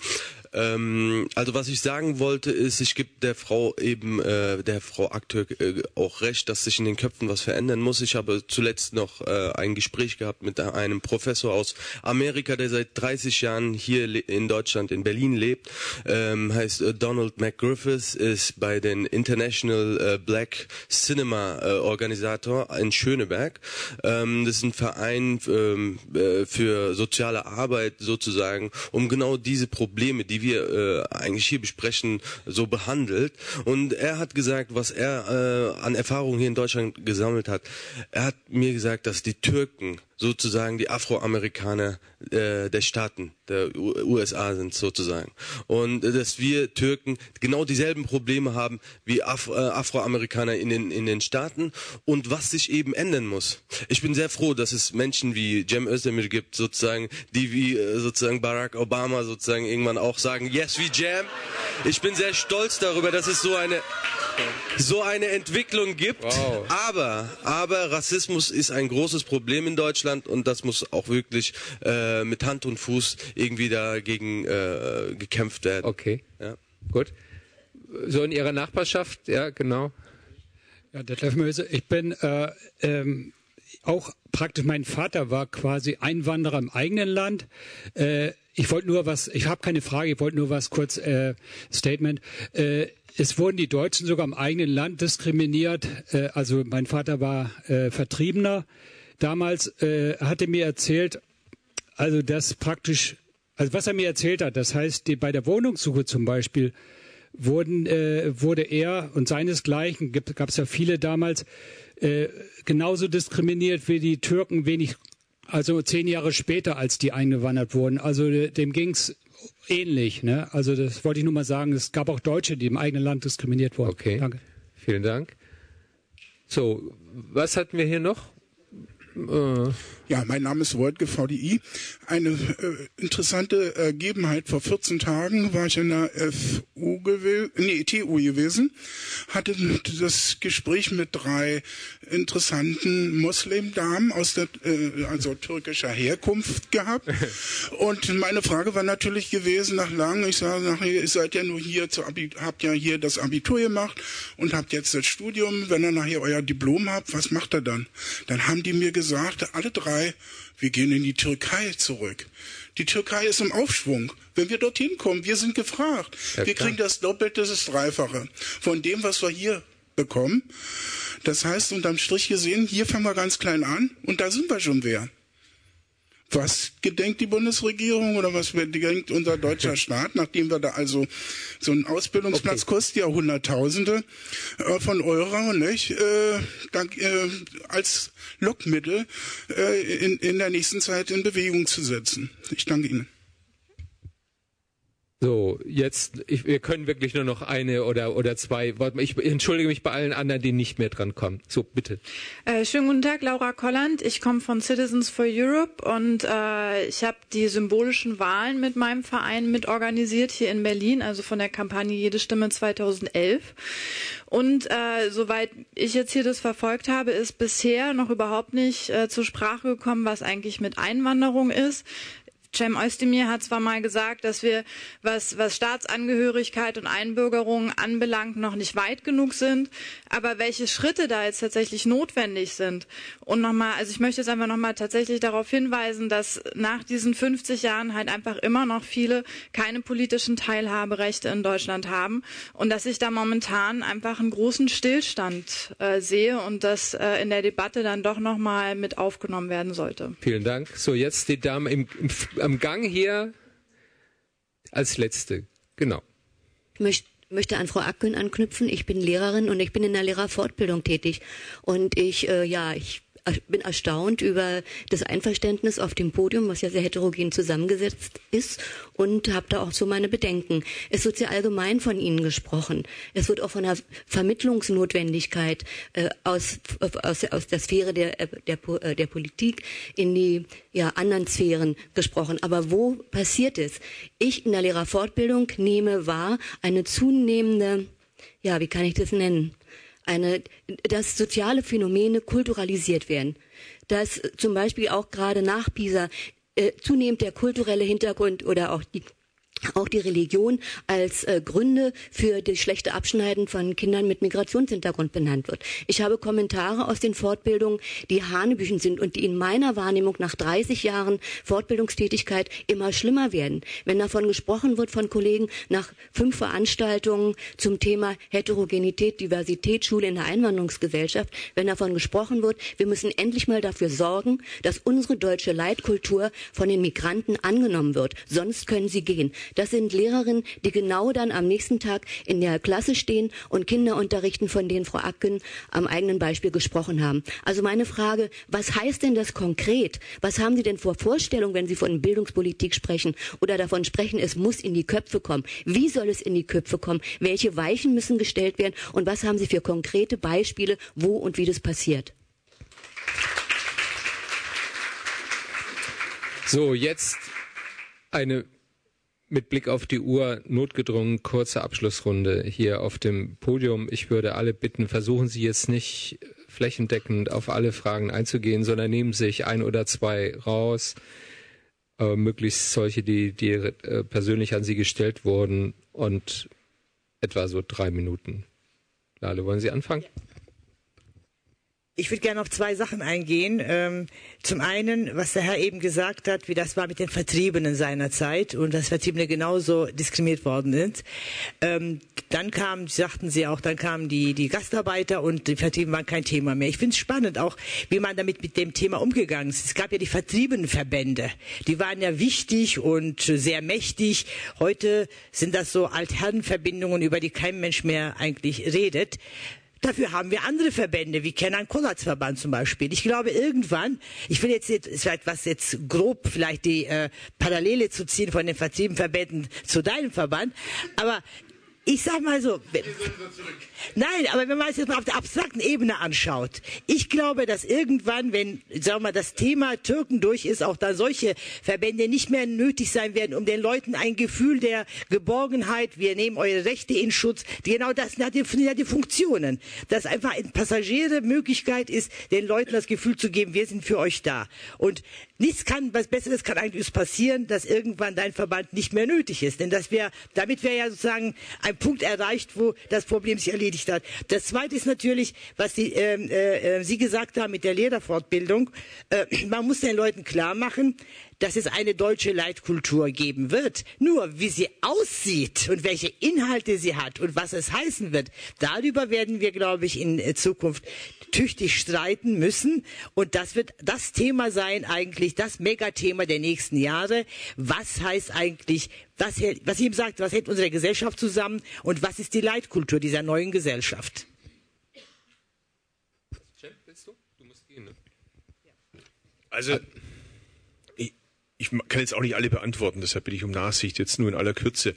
Ähm, also was ich sagen wollte ist, ich gebe der Frau eben, äh, der Frau Akteur äh, auch recht, dass sich in den Köpfen was verändern muss. Ich habe zuletzt noch äh, ein Gespräch gehabt mit einem Professor aus Amerika, der seit 30 Jahren hier in Deutschland, in Berlin lebt. Ähm, heißt äh, Donald McGriffiths, ist bei den International äh, Black Cinema äh, Organisator in Schöneberg. Ähm, das ist ein Verein ähm, äh, für soziale Arbeit sozusagen, um genau diese Probleme, die wir äh, eigentlich hier besprechen, so behandelt. Und er hat gesagt, was er äh, an Erfahrungen hier in Deutschland gesammelt hat. Er hat mir gesagt, dass die Türken sozusagen die Afroamerikaner äh, der Staaten, der USA sind sozusagen. Und äh, dass wir Türken genau dieselben Probleme haben wie Af äh, Afroamerikaner in den, in den Staaten und was sich eben ändern muss. Ich bin sehr froh, dass es Menschen wie Cem Özdemir gibt, sozusagen, die wie äh, sozusagen Barack Obama sozusagen irgendwann auch sagen, yes, wie Jam. Ich bin sehr stolz darüber, dass es so eine so eine Entwicklung gibt. Wow. Aber, aber Rassismus ist ein großes Problem in Deutschland und das muss auch wirklich äh, mit Hand und Fuß irgendwie dagegen äh, gekämpft werden. Okay. Ja. Gut. So in Ihrer Nachbarschaft, ja, genau. Ja, Detlef Möse, ich bin äh, ähm, auch praktisch mein Vater war quasi Einwanderer im eigenen Land. Äh, ich wollte nur was, ich habe keine Frage, ich wollte nur was kurz äh, Statement. Äh, es wurden die Deutschen sogar im eigenen Land diskriminiert. Äh, also mein Vater war äh, Vertriebener. Damals äh, hatte mir erzählt, also das praktisch, also was er mir erzählt hat, das heißt, bei der Wohnungssuche zum Beispiel wurden, wurde er und seinesgleichen, gab es ja viele damals, genauso diskriminiert wie die Türken wenig, also zehn Jahre später, als die eingewandert wurden. Also dem ging's ähnlich. Ne? Also das wollte ich nur mal sagen. Es gab auch Deutsche, die im eigenen Land diskriminiert wurden. Okay. Danke. Vielen Dank. So, was hatten wir hier noch? Äh. Ja, mein Name ist Wojtke VDI. Eine äh, interessante Ergebenheit. Vor 14 Tagen war ich in der FU gewesen, nee, TU gewesen, hatte das Gespräch mit drei interessanten Muslimdamen aus der, äh, also türkischer Herkunft gehabt. Und meine Frage war natürlich gewesen nach langem, ich sage nachher, ihr seid ja nur hier, zu habt ja hier das Abitur gemacht und habt jetzt das Studium. Wenn ihr nachher euer Diplom habt, was macht ihr dann? Dann haben die mir gesagt, alle drei, wir gehen in die Türkei zurück. Die Türkei ist im Aufschwung. Wenn wir dorthin kommen, wir sind gefragt. Ja, wir kriegen das Doppelte, das Dreifache von dem, was wir hier bekommen. Das heißt, unterm Strich gesehen, hier fangen wir ganz klein an und da sind wir schon wer. Was gedenkt die Bundesregierung oder was gedenkt unser deutscher Staat, nachdem wir da also so einen Ausbildungsplatz okay. kostet ja Hunderttausende äh, von Euro, nicht? Äh, dank, äh, als Lockmittel äh, in, in der nächsten Zeit in Bewegung zu setzen. Ich danke Ihnen. So, jetzt, ich, wir können wirklich nur noch eine oder, oder zwei. Ich entschuldige mich bei allen anderen, die nicht mehr dran kommen. So, bitte. Äh, schönen guten Tag, Laura Kolland. Ich komme von Citizens for Europe und äh, ich habe die symbolischen Wahlen mit meinem Verein mitorganisiert hier in Berlin, also von der Kampagne Jede Stimme 2011. Und äh, soweit ich jetzt hier das verfolgt habe, ist bisher noch überhaupt nicht äh, zur Sprache gekommen, was eigentlich mit Einwanderung ist. Cem Özdemir hat zwar mal gesagt, dass wir, was, was Staatsangehörigkeit und Einbürgerung anbelangt, noch nicht weit genug sind, aber welche Schritte da jetzt tatsächlich notwendig sind. Und nochmal, also ich möchte jetzt einfach nochmal tatsächlich darauf hinweisen, dass nach diesen 50 Jahren halt einfach immer noch viele keine politischen Teilhaberechte in Deutschland haben und dass ich da momentan einfach einen großen Stillstand äh, sehe und das äh, in der Debatte dann doch nochmal mit aufgenommen werden sollte. Vielen Dank. So, jetzt die Dame im, im am Gang hier als letzte. Genau. Ich möchte möchte an Frau Ackün anknüpfen. Ich bin Lehrerin und ich bin in der Lehrerfortbildung tätig. Und ich, äh, ja, ich bin erstaunt über das Einverständnis auf dem Podium, was ja sehr heterogen zusammengesetzt ist und habe da auch so meine Bedenken. Es wird sehr allgemein von Ihnen gesprochen. Es wird auch von der Vermittlungsnotwendigkeit äh, aus, aus, aus der Sphäre der, der, äh, der Politik in die ja, anderen Sphären gesprochen. Aber wo passiert es? Ich in der Lehrerfortbildung nehme wahr eine zunehmende, ja, wie kann ich das nennen? Eine, dass soziale Phänomene kulturalisiert werden. Dass zum Beispiel auch gerade nach Pisa äh, zunehmend der kulturelle Hintergrund oder auch die auch die Religion als äh, Gründe für das schlechte Abschneiden von Kindern mit Migrationshintergrund benannt wird. Ich habe Kommentare aus den Fortbildungen, die Hanebüchen sind und die in meiner Wahrnehmung nach 30 Jahren Fortbildungstätigkeit immer schlimmer werden. Wenn davon gesprochen wird von Kollegen nach fünf Veranstaltungen zum Thema Heterogenität, Diversität, Schule in der Einwanderungsgesellschaft, wenn davon gesprochen wird, wir müssen endlich mal dafür sorgen, dass unsere deutsche Leitkultur von den Migranten angenommen wird. Sonst können sie gehen. Das sind Lehrerinnen, die genau dann am nächsten Tag in der Klasse stehen und Kinder unterrichten, von denen Frau Acken am eigenen Beispiel gesprochen haben. Also meine Frage, was heißt denn das konkret? Was haben Sie denn vor Vorstellungen, wenn Sie von Bildungspolitik sprechen oder davon sprechen, es muss in die Köpfe kommen? Wie soll es in die Köpfe kommen? Welche Weichen müssen gestellt werden? Und was haben Sie für konkrete Beispiele, wo und wie das passiert? So, jetzt eine mit Blick auf die Uhr notgedrungen kurze Abschlussrunde hier auf dem Podium. Ich würde alle bitten, versuchen Sie jetzt nicht flächendeckend auf alle Fragen einzugehen, sondern nehmen sich ein oder zwei raus, äh, möglichst solche, die, die äh, persönlich an Sie gestellt wurden und etwa so drei Minuten. Lale, wollen Sie anfangen? Ich würde gerne auf zwei Sachen eingehen. Ähm, zum einen, was der Herr eben gesagt hat, wie das war mit den Vertriebenen seiner Zeit und dass Vertriebene genauso diskriminiert worden sind. Ähm, dann kamen, sagten Sie auch, dann kamen die, die Gastarbeiter und die Vertriebenen waren kein Thema mehr. Ich finde es spannend auch, wie man damit mit dem Thema umgegangen ist. Es gab ja die Vertriebenenverbände. Die waren ja wichtig und sehr mächtig. Heute sind das so Altherrenverbindungen, über die kein Mensch mehr eigentlich redet. Dafür haben wir andere Verbände, wie Kenan Kollatz Verband zum Beispiel. Ich glaube, irgendwann, ich will jetzt, jetzt vielleicht was jetzt grob vielleicht die äh, Parallele zu ziehen von den Vertriebenverbänden zu deinem Verband, aber ich sag mal so, nein, aber wenn man es jetzt mal auf der abstrakten Ebene anschaut, ich glaube, dass irgendwann, wenn, sagen wir mal, das Thema Türken durch ist, auch da solche Verbände nicht mehr nötig sein werden, um den Leuten ein Gefühl der Geborgenheit, wir nehmen eure Rechte in Schutz, genau das sind die, sind die Funktionen, dass einfach eine Passagiermöglichkeit ist, den Leuten das Gefühl zu geben, wir sind für euch da. Und nichts kann, was Besseres kann eigentlich passieren, dass irgendwann dein Verband nicht mehr nötig ist, denn das wäre, damit wäre ja sozusagen ein Punkt erreicht, wo das Problem sich erledigt hat. Das Zweite ist natürlich, was die, ähm, äh, äh, Sie gesagt haben mit der Lehrerfortbildung. Äh, man muss den Leuten klar machen, dass es eine deutsche Leitkultur geben wird. Nur wie sie aussieht und welche Inhalte sie hat und was es heißen wird, darüber werden wir, glaube ich, in Zukunft tüchtig streiten müssen. Und das wird das Thema sein, eigentlich das Megathema der nächsten Jahre. Was heißt eigentlich, was, hält, was ich eben sagte, was hält unsere Gesellschaft zusammen und was ist die Leitkultur dieser neuen Gesellschaft? Also, ich, kann jetzt auch nicht alle beantworten, deshalb bitte ich um Nachsicht, jetzt nur in aller Kürze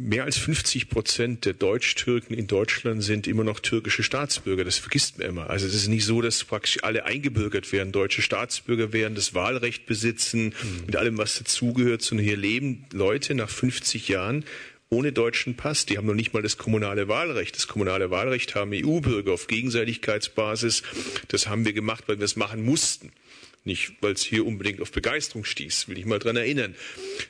mehr als 50 Prozent der Deutsch-Türken in Deutschland sind immer noch türkische Staatsbürger. Das vergisst man immer. Also es ist nicht so, dass praktisch alle eingebürgert werden, deutsche Staatsbürger werden, das Wahlrecht besitzen, mhm. mit allem, was dazugehört, sondern hier leben Leute nach 50 Jahren ohne deutschen Pass. Die haben noch nicht mal das kommunale Wahlrecht. Das kommunale Wahlrecht haben EU-Bürger auf Gegenseitigkeitsbasis. Das haben wir gemacht, weil wir es machen mussten. Nicht, weil es hier unbedingt auf Begeisterung stieß, will ich mal dran erinnern.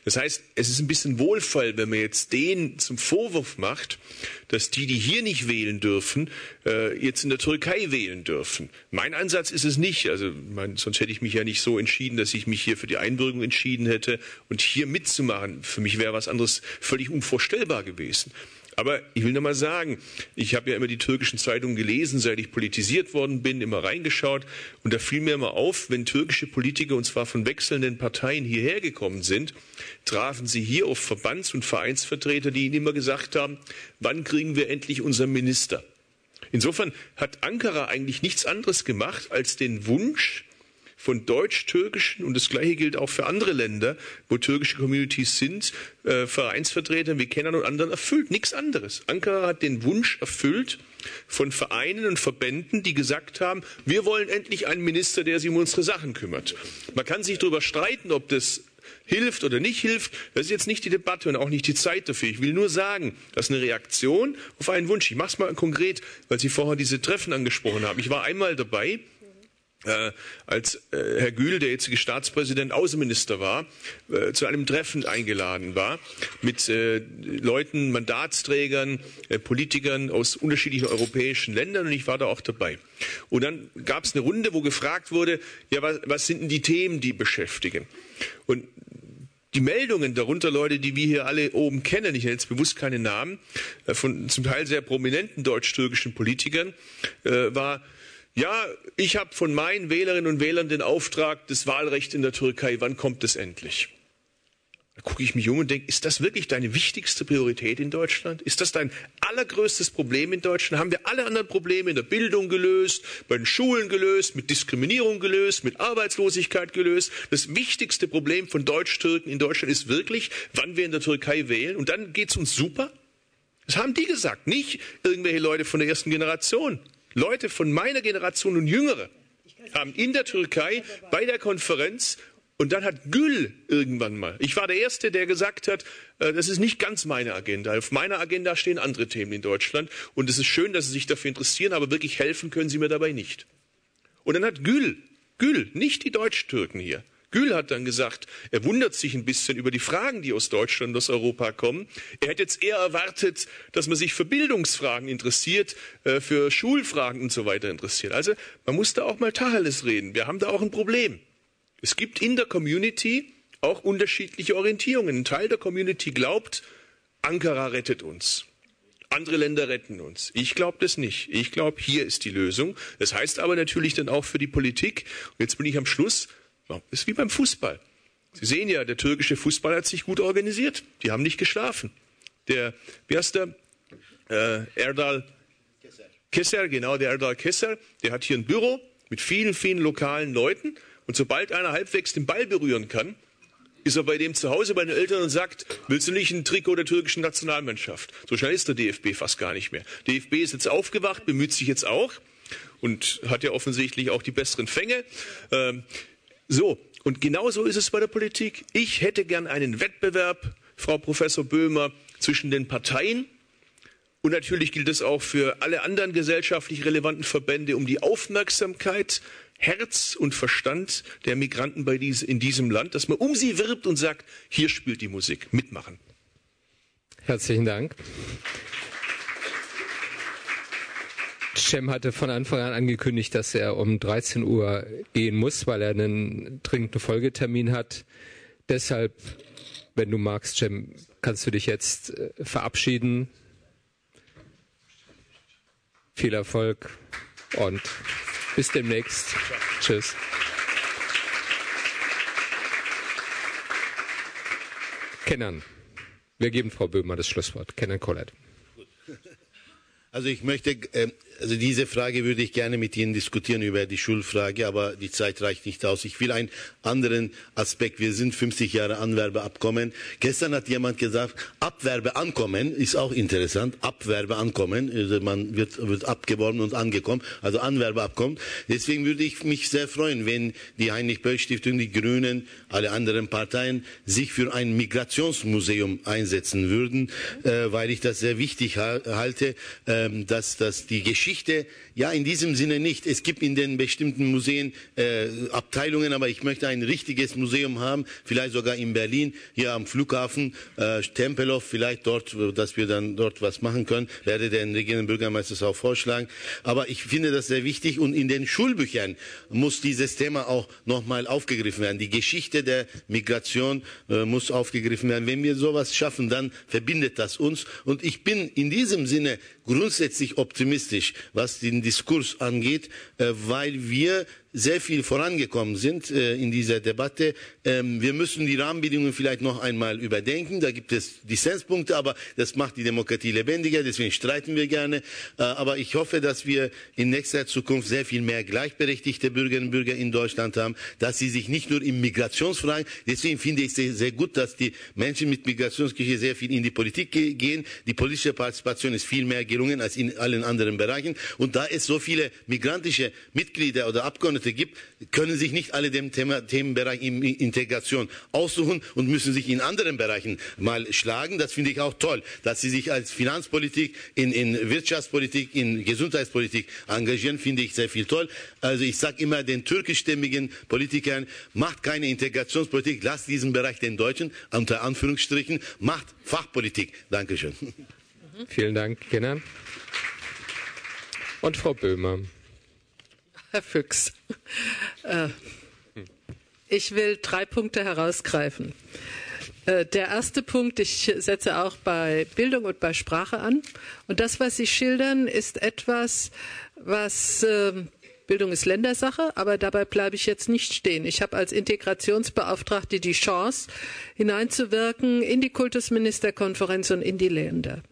Das heißt, es ist ein bisschen Wohlfall, wenn man jetzt den zum Vorwurf macht, dass die, die hier nicht wählen dürfen, äh, jetzt in der Türkei wählen dürfen. Mein Ansatz ist es nicht. Also mein, sonst hätte ich mich ja nicht so entschieden, dass ich mich hier für die Einbürgerung entschieden hätte und hier mitzumachen. Für mich wäre was anderes völlig unvorstellbar gewesen. Aber ich will nur mal sagen, ich habe ja immer die türkischen Zeitungen gelesen, seit ich politisiert worden bin, immer reingeschaut. Und da fiel mir immer auf, wenn türkische Politiker, und zwar von wechselnden Parteien, hierher gekommen sind, trafen sie hier auf Verbands- und Vereinsvertreter, die ihnen immer gesagt haben, wann kriegen wir endlich unseren Minister? Insofern hat Ankara eigentlich nichts anderes gemacht, als den Wunsch von deutsch-türkischen, und das gleiche gilt auch für andere Länder, wo türkische Communities sind, äh, Vereinsvertretern wie Kennern und anderen erfüllt. Nichts anderes. Ankara hat den Wunsch erfüllt von Vereinen und Verbänden, die gesagt haben, wir wollen endlich einen Minister, der sich um unsere Sachen kümmert. Man kann sich darüber streiten, ob das hilft oder nicht hilft, das ist jetzt nicht die Debatte und auch nicht die Zeit dafür. Ich will nur sagen, das ist eine Reaktion auf einen Wunsch. Ich mache es mal konkret, weil Sie vorher diese Treffen angesprochen haben. Ich war einmal dabei äh, als äh, Herr Gül, der jetzige Staatspräsident, Außenminister war, äh, zu einem Treffen eingeladen war mit äh, Leuten, Mandatsträgern, äh, Politikern aus unterschiedlichen europäischen Ländern und ich war da auch dabei. Und dann gab es eine Runde, wo gefragt wurde, ja, was, was sind denn die Themen, die beschäftigen? Und die Meldungen, darunter Leute, die wir hier alle oben kennen, ich nenne jetzt bewusst keine Namen, äh, von zum Teil sehr prominenten deutsch-türkischen Politikern, äh, war, ja, ich habe von meinen Wählerinnen und Wählern den Auftrag, das Wahlrecht in der Türkei, wann kommt es endlich? Da gucke ich mich um und denke, ist das wirklich deine wichtigste Priorität in Deutschland? Ist das dein allergrößtes Problem in Deutschland? Haben wir alle anderen Probleme in der Bildung gelöst, bei den Schulen gelöst, mit Diskriminierung gelöst, mit Arbeitslosigkeit gelöst? Das wichtigste Problem von Deutsch-Türken in Deutschland ist wirklich, wann wir in der Türkei wählen. Und dann geht es uns super? Das haben die gesagt, nicht irgendwelche Leute von der ersten Generation. Leute von meiner Generation und Jüngere haben in der Türkei bei der Konferenz und dann hat Gül irgendwann mal, ich war der Erste, der gesagt hat, äh, das ist nicht ganz meine Agenda. Auf meiner Agenda stehen andere Themen in Deutschland und es ist schön, dass Sie sich dafür interessieren, aber wirklich helfen können Sie mir dabei nicht. Und dann hat Gül, Gül, nicht die Deutsch-Türken hier, Gül hat dann gesagt, er wundert sich ein bisschen über die Fragen, die aus Deutschland, aus Europa kommen. Er hätte jetzt eher erwartet, dass man sich für Bildungsfragen interessiert, äh, für Schulfragen und so weiter interessiert. Also man muss da auch mal Tacheles reden. Wir haben da auch ein Problem. Es gibt in der Community auch unterschiedliche Orientierungen. Ein Teil der Community glaubt, Ankara rettet uns. Andere Länder retten uns. Ich glaube das nicht. Ich glaube, hier ist die Lösung. Das heißt aber natürlich dann auch für die Politik, und jetzt bin ich am Schluss, ist wie beim Fußball. Sie sehen ja, der türkische Fußball hat sich gut organisiert. Die haben nicht geschlafen. Der, wie heißt der? Äh, Erdal Kesser, genau, der Erdal Kesser, der hat hier ein Büro mit vielen, vielen lokalen Leuten. Und sobald einer halbwegs den Ball berühren kann, ist er bei dem zu Hause bei den Eltern und sagt, willst du nicht ein Trikot der türkischen Nationalmannschaft? So schnell ist der DFB fast gar nicht mehr. DFB ist jetzt aufgewacht, bemüht sich jetzt auch und hat ja offensichtlich auch die besseren Fänge. Ähm, so, und genau so ist es bei der Politik. Ich hätte gern einen Wettbewerb, Frau Professor Böhmer, zwischen den Parteien. Und natürlich gilt es auch für alle anderen gesellschaftlich relevanten Verbände um die Aufmerksamkeit, Herz und Verstand der Migranten bei dies, in diesem Land, dass man um sie wirbt und sagt, hier spielt die Musik, mitmachen. Herzlichen Dank. Cem hatte von Anfang an angekündigt, dass er um 13 Uhr gehen muss, weil er einen dringenden Folgetermin hat. Deshalb, wenn du magst, Cem, kannst du dich jetzt äh, verabschieden. Viel Erfolg und bis demnächst. Tschüss. Kennern. Wir geben Frau Böhmer das Schlusswort. Kennen Colette. Also ich möchte, äh, also diese Frage würde ich gerne mit Ihnen diskutieren über die Schulfrage, aber die Zeit reicht nicht aus. Ich will einen anderen Aspekt. Wir sind 50 Jahre Anwerbeabkommen. Gestern hat jemand gesagt, Abwerbeankommen ist auch interessant. Abwerbeankommen, also man wird, wird abgeworben und angekommen, also Anwerbeabkommen. Deswegen würde ich mich sehr freuen, wenn die Heinrich-Böll-Stiftung, die Grünen, alle anderen Parteien sich für ein Migrationsmuseum einsetzen würden, äh, weil ich das sehr wichtig halte. Äh, ähm, dass, dass die Geschichte, ja in diesem Sinne nicht. Es gibt in den bestimmten Museen äh, Abteilungen, aber ich möchte ein richtiges Museum haben, vielleicht sogar in Berlin, hier am Flughafen, äh, Tempelhof, vielleicht dort, dass wir dann dort was machen können, werde den regierenden Bürgermeister auch vorschlagen. Aber ich finde das sehr wichtig und in den Schulbüchern muss dieses Thema auch nochmal aufgegriffen werden. Die Geschichte der Migration äh, muss aufgegriffen werden. Wenn wir sowas schaffen, dann verbindet das uns. Und ich bin in diesem Sinne grundsätzlich optimistisch, was den Diskurs angeht, äh, weil wir sehr viel vorangekommen sind äh, in dieser Debatte. Ähm, wir müssen die Rahmenbedingungen vielleicht noch einmal überdenken. Da gibt es Dissenspunkte, aber das macht die Demokratie lebendiger. Deswegen streiten wir gerne. Äh, aber ich hoffe, dass wir in nächster Zukunft sehr viel mehr gleichberechtigte Bürgerinnen und Bürger in Deutschland haben, dass sie sich nicht nur in Migrationsfragen, deswegen finde ich sehr, sehr gut, dass die Menschen mit Migrationsgeschichte sehr viel in die Politik ge gehen. Die politische Partizipation ist viel mehr gelungen als in allen anderen Bereichen. Und da es so viele migrantische Mitglieder oder Abgeordnete Abgeordnete gibt, können sich nicht alle dem Thema, Themenbereich Integration aussuchen und müssen sich in anderen Bereichen mal schlagen. Das finde ich auch toll, dass sie sich als Finanzpolitik, in, in Wirtschaftspolitik, in Gesundheitspolitik engagieren, finde ich sehr viel toll. Also ich sage immer den türkischstämmigen Politikern, macht keine Integrationspolitik, lasst diesen Bereich den Deutschen, unter Anführungsstrichen, macht Fachpolitik. Dankeschön. Vielen Dank, Kenan. Und Frau Böhmer. Herr Füchs. Äh, ich will drei Punkte herausgreifen. Äh, der erste Punkt, ich setze auch bei Bildung und bei Sprache an. Und das, was Sie schildern, ist etwas, was ähm, Bildung ist Ländersache, aber dabei bleibe ich jetzt nicht stehen. Ich habe als Integrationsbeauftragte die Chance, hineinzuwirken in die Kultusministerkonferenz und in die Länder.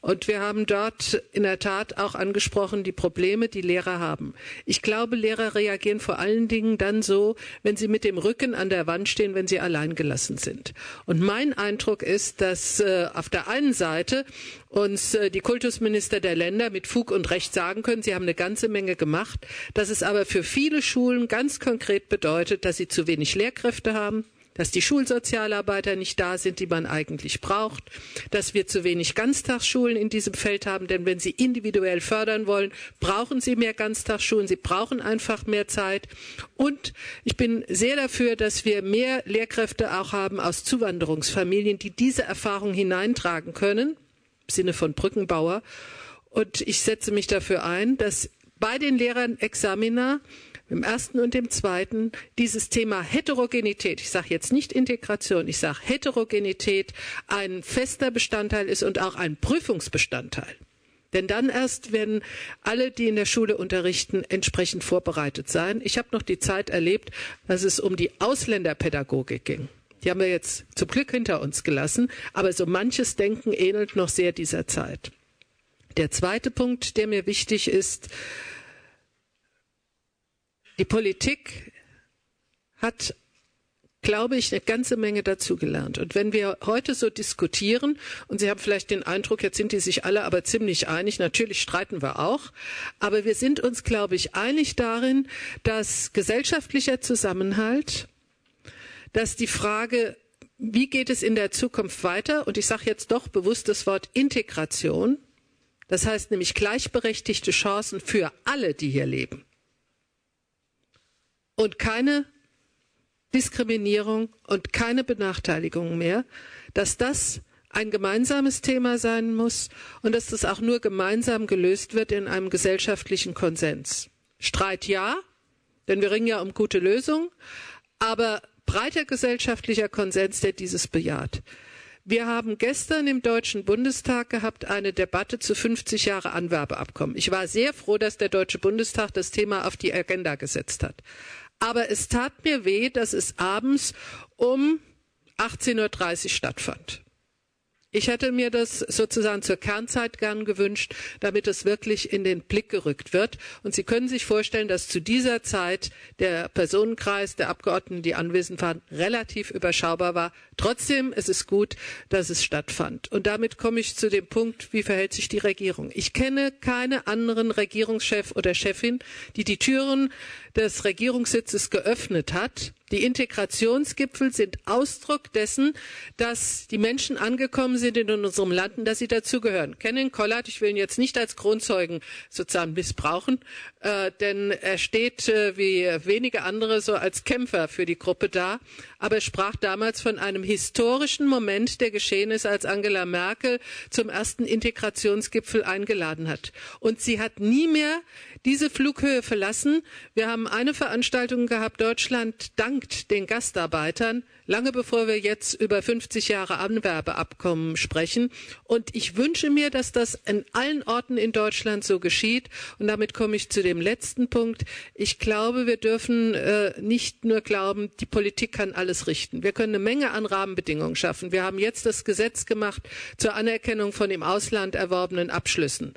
Und wir haben dort in der Tat auch angesprochen die Probleme, die Lehrer haben. Ich glaube, Lehrer reagieren vor allen Dingen dann so, wenn sie mit dem Rücken an der Wand stehen, wenn sie alleingelassen sind. Und mein Eindruck ist, dass äh, auf der einen Seite uns äh, die Kultusminister der Länder mit Fug und Recht sagen können, sie haben eine ganze Menge gemacht, dass es aber für viele Schulen ganz konkret bedeutet, dass sie zu wenig Lehrkräfte haben, dass die Schulsozialarbeiter nicht da sind, die man eigentlich braucht, dass wir zu wenig Ganztagsschulen in diesem Feld haben, denn wenn Sie individuell fördern wollen, brauchen Sie mehr Ganztagsschulen, Sie brauchen einfach mehr Zeit. Und ich bin sehr dafür, dass wir mehr Lehrkräfte auch haben aus Zuwanderungsfamilien, die diese Erfahrung hineintragen können, im Sinne von Brückenbauer. Und ich setze mich dafür ein, dass bei den Lehrern Examiner im ersten und im zweiten dieses Thema Heterogenität, ich sage jetzt nicht Integration, ich sage Heterogenität, ein fester Bestandteil ist und auch ein Prüfungsbestandteil. Denn dann erst werden alle, die in der Schule unterrichten, entsprechend vorbereitet sein. Ich habe noch die Zeit erlebt, dass es um die Ausländerpädagogik ging. Die haben wir jetzt zum Glück hinter uns gelassen, aber so manches Denken ähnelt noch sehr dieser Zeit. Der zweite Punkt, der mir wichtig ist, die Politik hat glaube ich, eine ganze Menge dazugelernt. Und wenn wir heute so diskutieren, und Sie haben vielleicht den Eindruck, jetzt sind die sich alle aber ziemlich einig, natürlich streiten wir auch, aber wir sind uns, glaube ich, einig darin, dass gesellschaftlicher Zusammenhalt, dass die Frage, wie geht es in der Zukunft weiter, und ich sage jetzt doch bewusst das Wort Integration, das heißt nämlich gleichberechtigte Chancen für alle, die hier leben, und keine Diskriminierung und keine Benachteiligung mehr, dass das ein gemeinsames Thema sein muss und dass das auch nur gemeinsam gelöst wird in einem gesellschaftlichen Konsens. Streit ja, denn wir ringen ja um gute Lösungen, aber breiter gesellschaftlicher Konsens, der dieses bejaht. Wir haben gestern im Deutschen Bundestag gehabt eine Debatte zu 50 Jahre Anwerbeabkommen. Ich war sehr froh, dass der Deutsche Bundestag das Thema auf die Agenda gesetzt hat. Aber es tat mir weh, dass es abends um 18.30 Uhr stattfand. Ich hätte mir das sozusagen zur Kernzeit gern gewünscht, damit es wirklich in den Blick gerückt wird. Und Sie können sich vorstellen, dass zu dieser Zeit der Personenkreis der Abgeordneten, die anwesend waren, relativ überschaubar war. Trotzdem ist es gut, dass es stattfand. Und damit komme ich zu dem Punkt, wie verhält sich die Regierung. Ich kenne keine anderen Regierungschef oder Chefin, die die Türen des Regierungssitzes geöffnet hat die Integrationsgipfel sind Ausdruck dessen, dass die Menschen angekommen sind in unserem Land und dass sie dazugehören. Kennen Kollert, ich will ihn jetzt nicht als Kronzeugen sozusagen missbrauchen, äh, denn er steht äh, wie wenige andere so als Kämpfer für die Gruppe da. Aber er sprach damals von einem historischen Moment, der geschehen ist, als Angela Merkel zum ersten Integrationsgipfel eingeladen hat. Und sie hat nie mehr diese Flughöhe verlassen. Wir haben eine Veranstaltung gehabt, Deutschland dankt den Gastarbeitern, lange bevor wir jetzt über 50 Jahre Anwerbeabkommen sprechen. Und ich wünsche mir, dass das in allen Orten in Deutschland so geschieht. Und damit komme ich zu dem letzten Punkt. Ich glaube, wir dürfen äh, nicht nur glauben, die Politik kann alles richten. Wir können eine Menge an Rahmenbedingungen schaffen. Wir haben jetzt das Gesetz gemacht zur Anerkennung von im Ausland erworbenen Abschlüssen.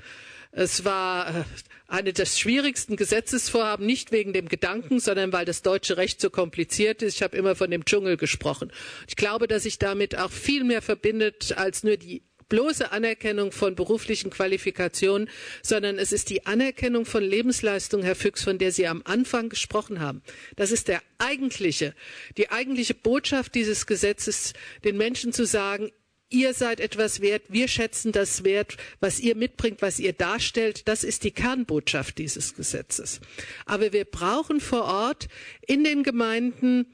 Es war äh, eine der schwierigsten Gesetzesvorhaben, nicht wegen dem Gedanken, sondern weil das deutsche Recht so kompliziert ist. Ich habe immer von dem Dschungel gesprochen. Ich glaube, dass sich damit auch viel mehr verbindet als nur die bloße Anerkennung von beruflichen Qualifikationen, sondern es ist die Anerkennung von Lebensleistung, Herr Füchs, von der Sie am Anfang gesprochen haben. Das ist der eigentliche, die eigentliche Botschaft dieses Gesetzes, den Menschen zu sagen, ihr seid etwas wert, wir schätzen das wert, was ihr mitbringt, was ihr darstellt. Das ist die Kernbotschaft dieses Gesetzes. Aber wir brauchen vor Ort in den Gemeinden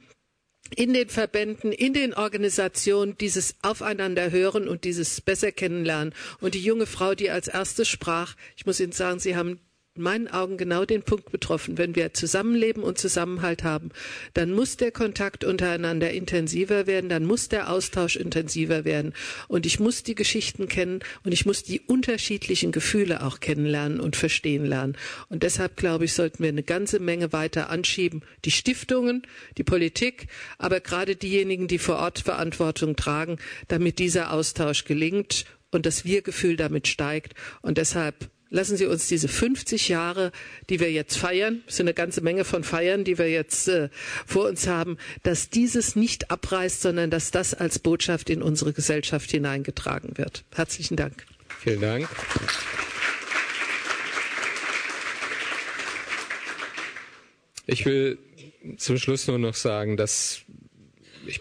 in den Verbänden, in den Organisationen dieses Aufeinanderhören und dieses besser kennenlernen. Und die junge Frau, die als erstes sprach, ich muss Ihnen sagen, Sie haben in meinen Augen genau den Punkt betroffen. Wenn wir Zusammenleben und Zusammenhalt haben, dann muss der Kontakt untereinander intensiver werden, dann muss der Austausch intensiver werden. Und ich muss die Geschichten kennen und ich muss die unterschiedlichen Gefühle auch kennenlernen und verstehen lernen. Und deshalb, glaube ich, sollten wir eine ganze Menge weiter anschieben. Die Stiftungen, die Politik, aber gerade diejenigen, die vor Ort Verantwortung tragen, damit dieser Austausch gelingt und das Wir-Gefühl damit steigt. Und deshalb lassen Sie uns diese 50 Jahre, die wir jetzt feiern, es sind eine ganze Menge von Feiern, die wir jetzt äh, vor uns haben, dass dieses nicht abreißt, sondern dass das als Botschaft in unsere Gesellschaft hineingetragen wird. Herzlichen Dank. Vielen Dank. Ich will zum Schluss nur noch sagen, dass ich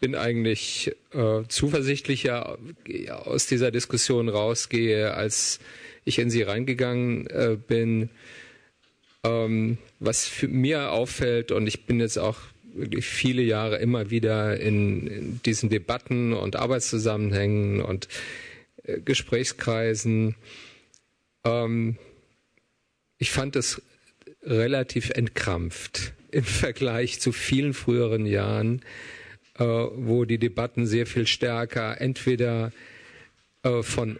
bin eigentlich äh, zuversichtlicher aus dieser Diskussion rausgehe, als ich in sie reingegangen äh, bin. Ähm, was für mir auffällt, und ich bin jetzt auch wirklich viele Jahre immer wieder in, in diesen Debatten und Arbeitszusammenhängen und äh, Gesprächskreisen. Ähm, ich fand es relativ entkrampft im Vergleich zu vielen früheren Jahren, äh, wo die Debatten sehr viel stärker entweder äh, von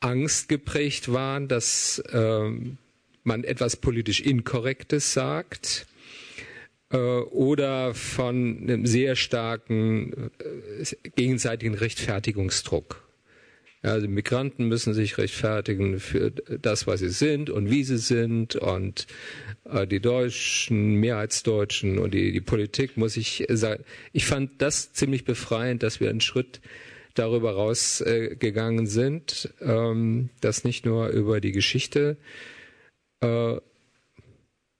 Angst geprägt waren, dass äh, man etwas politisch Inkorrektes sagt äh, oder von einem sehr starken äh, gegenseitigen Rechtfertigungsdruck. Also Migranten müssen sich rechtfertigen für das, was sie sind und wie sie sind und äh, die Deutschen, Mehrheitsdeutschen und die, die Politik muss ich sagen. Ich fand das ziemlich befreiend, dass wir einen Schritt darüber rausgegangen äh, sind, ähm, dass nicht nur über die Geschichte äh,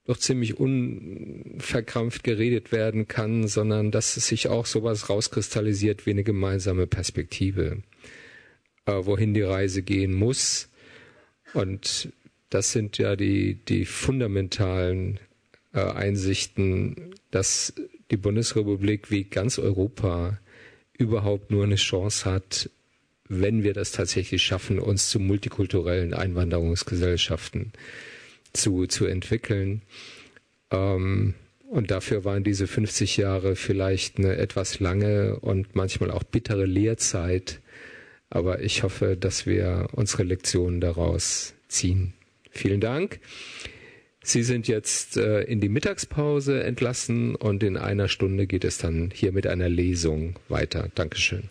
doch ziemlich unverkrampft geredet werden kann, sondern dass es sich auch sowas rauskristallisiert wie eine gemeinsame Perspektive, äh, wohin die Reise gehen muss. Und das sind ja die, die fundamentalen äh, Einsichten, dass die Bundesrepublik wie ganz Europa überhaupt nur eine Chance hat, wenn wir das tatsächlich schaffen, uns zu multikulturellen Einwanderungsgesellschaften zu, zu entwickeln. Ähm, und dafür waren diese 50 Jahre vielleicht eine etwas lange und manchmal auch bittere Lehrzeit. Aber ich hoffe, dass wir unsere Lektionen daraus ziehen. Vielen Dank. Sie sind jetzt äh, in die Mittagspause entlassen und in einer Stunde geht es dann hier mit einer Lesung weiter. Dankeschön.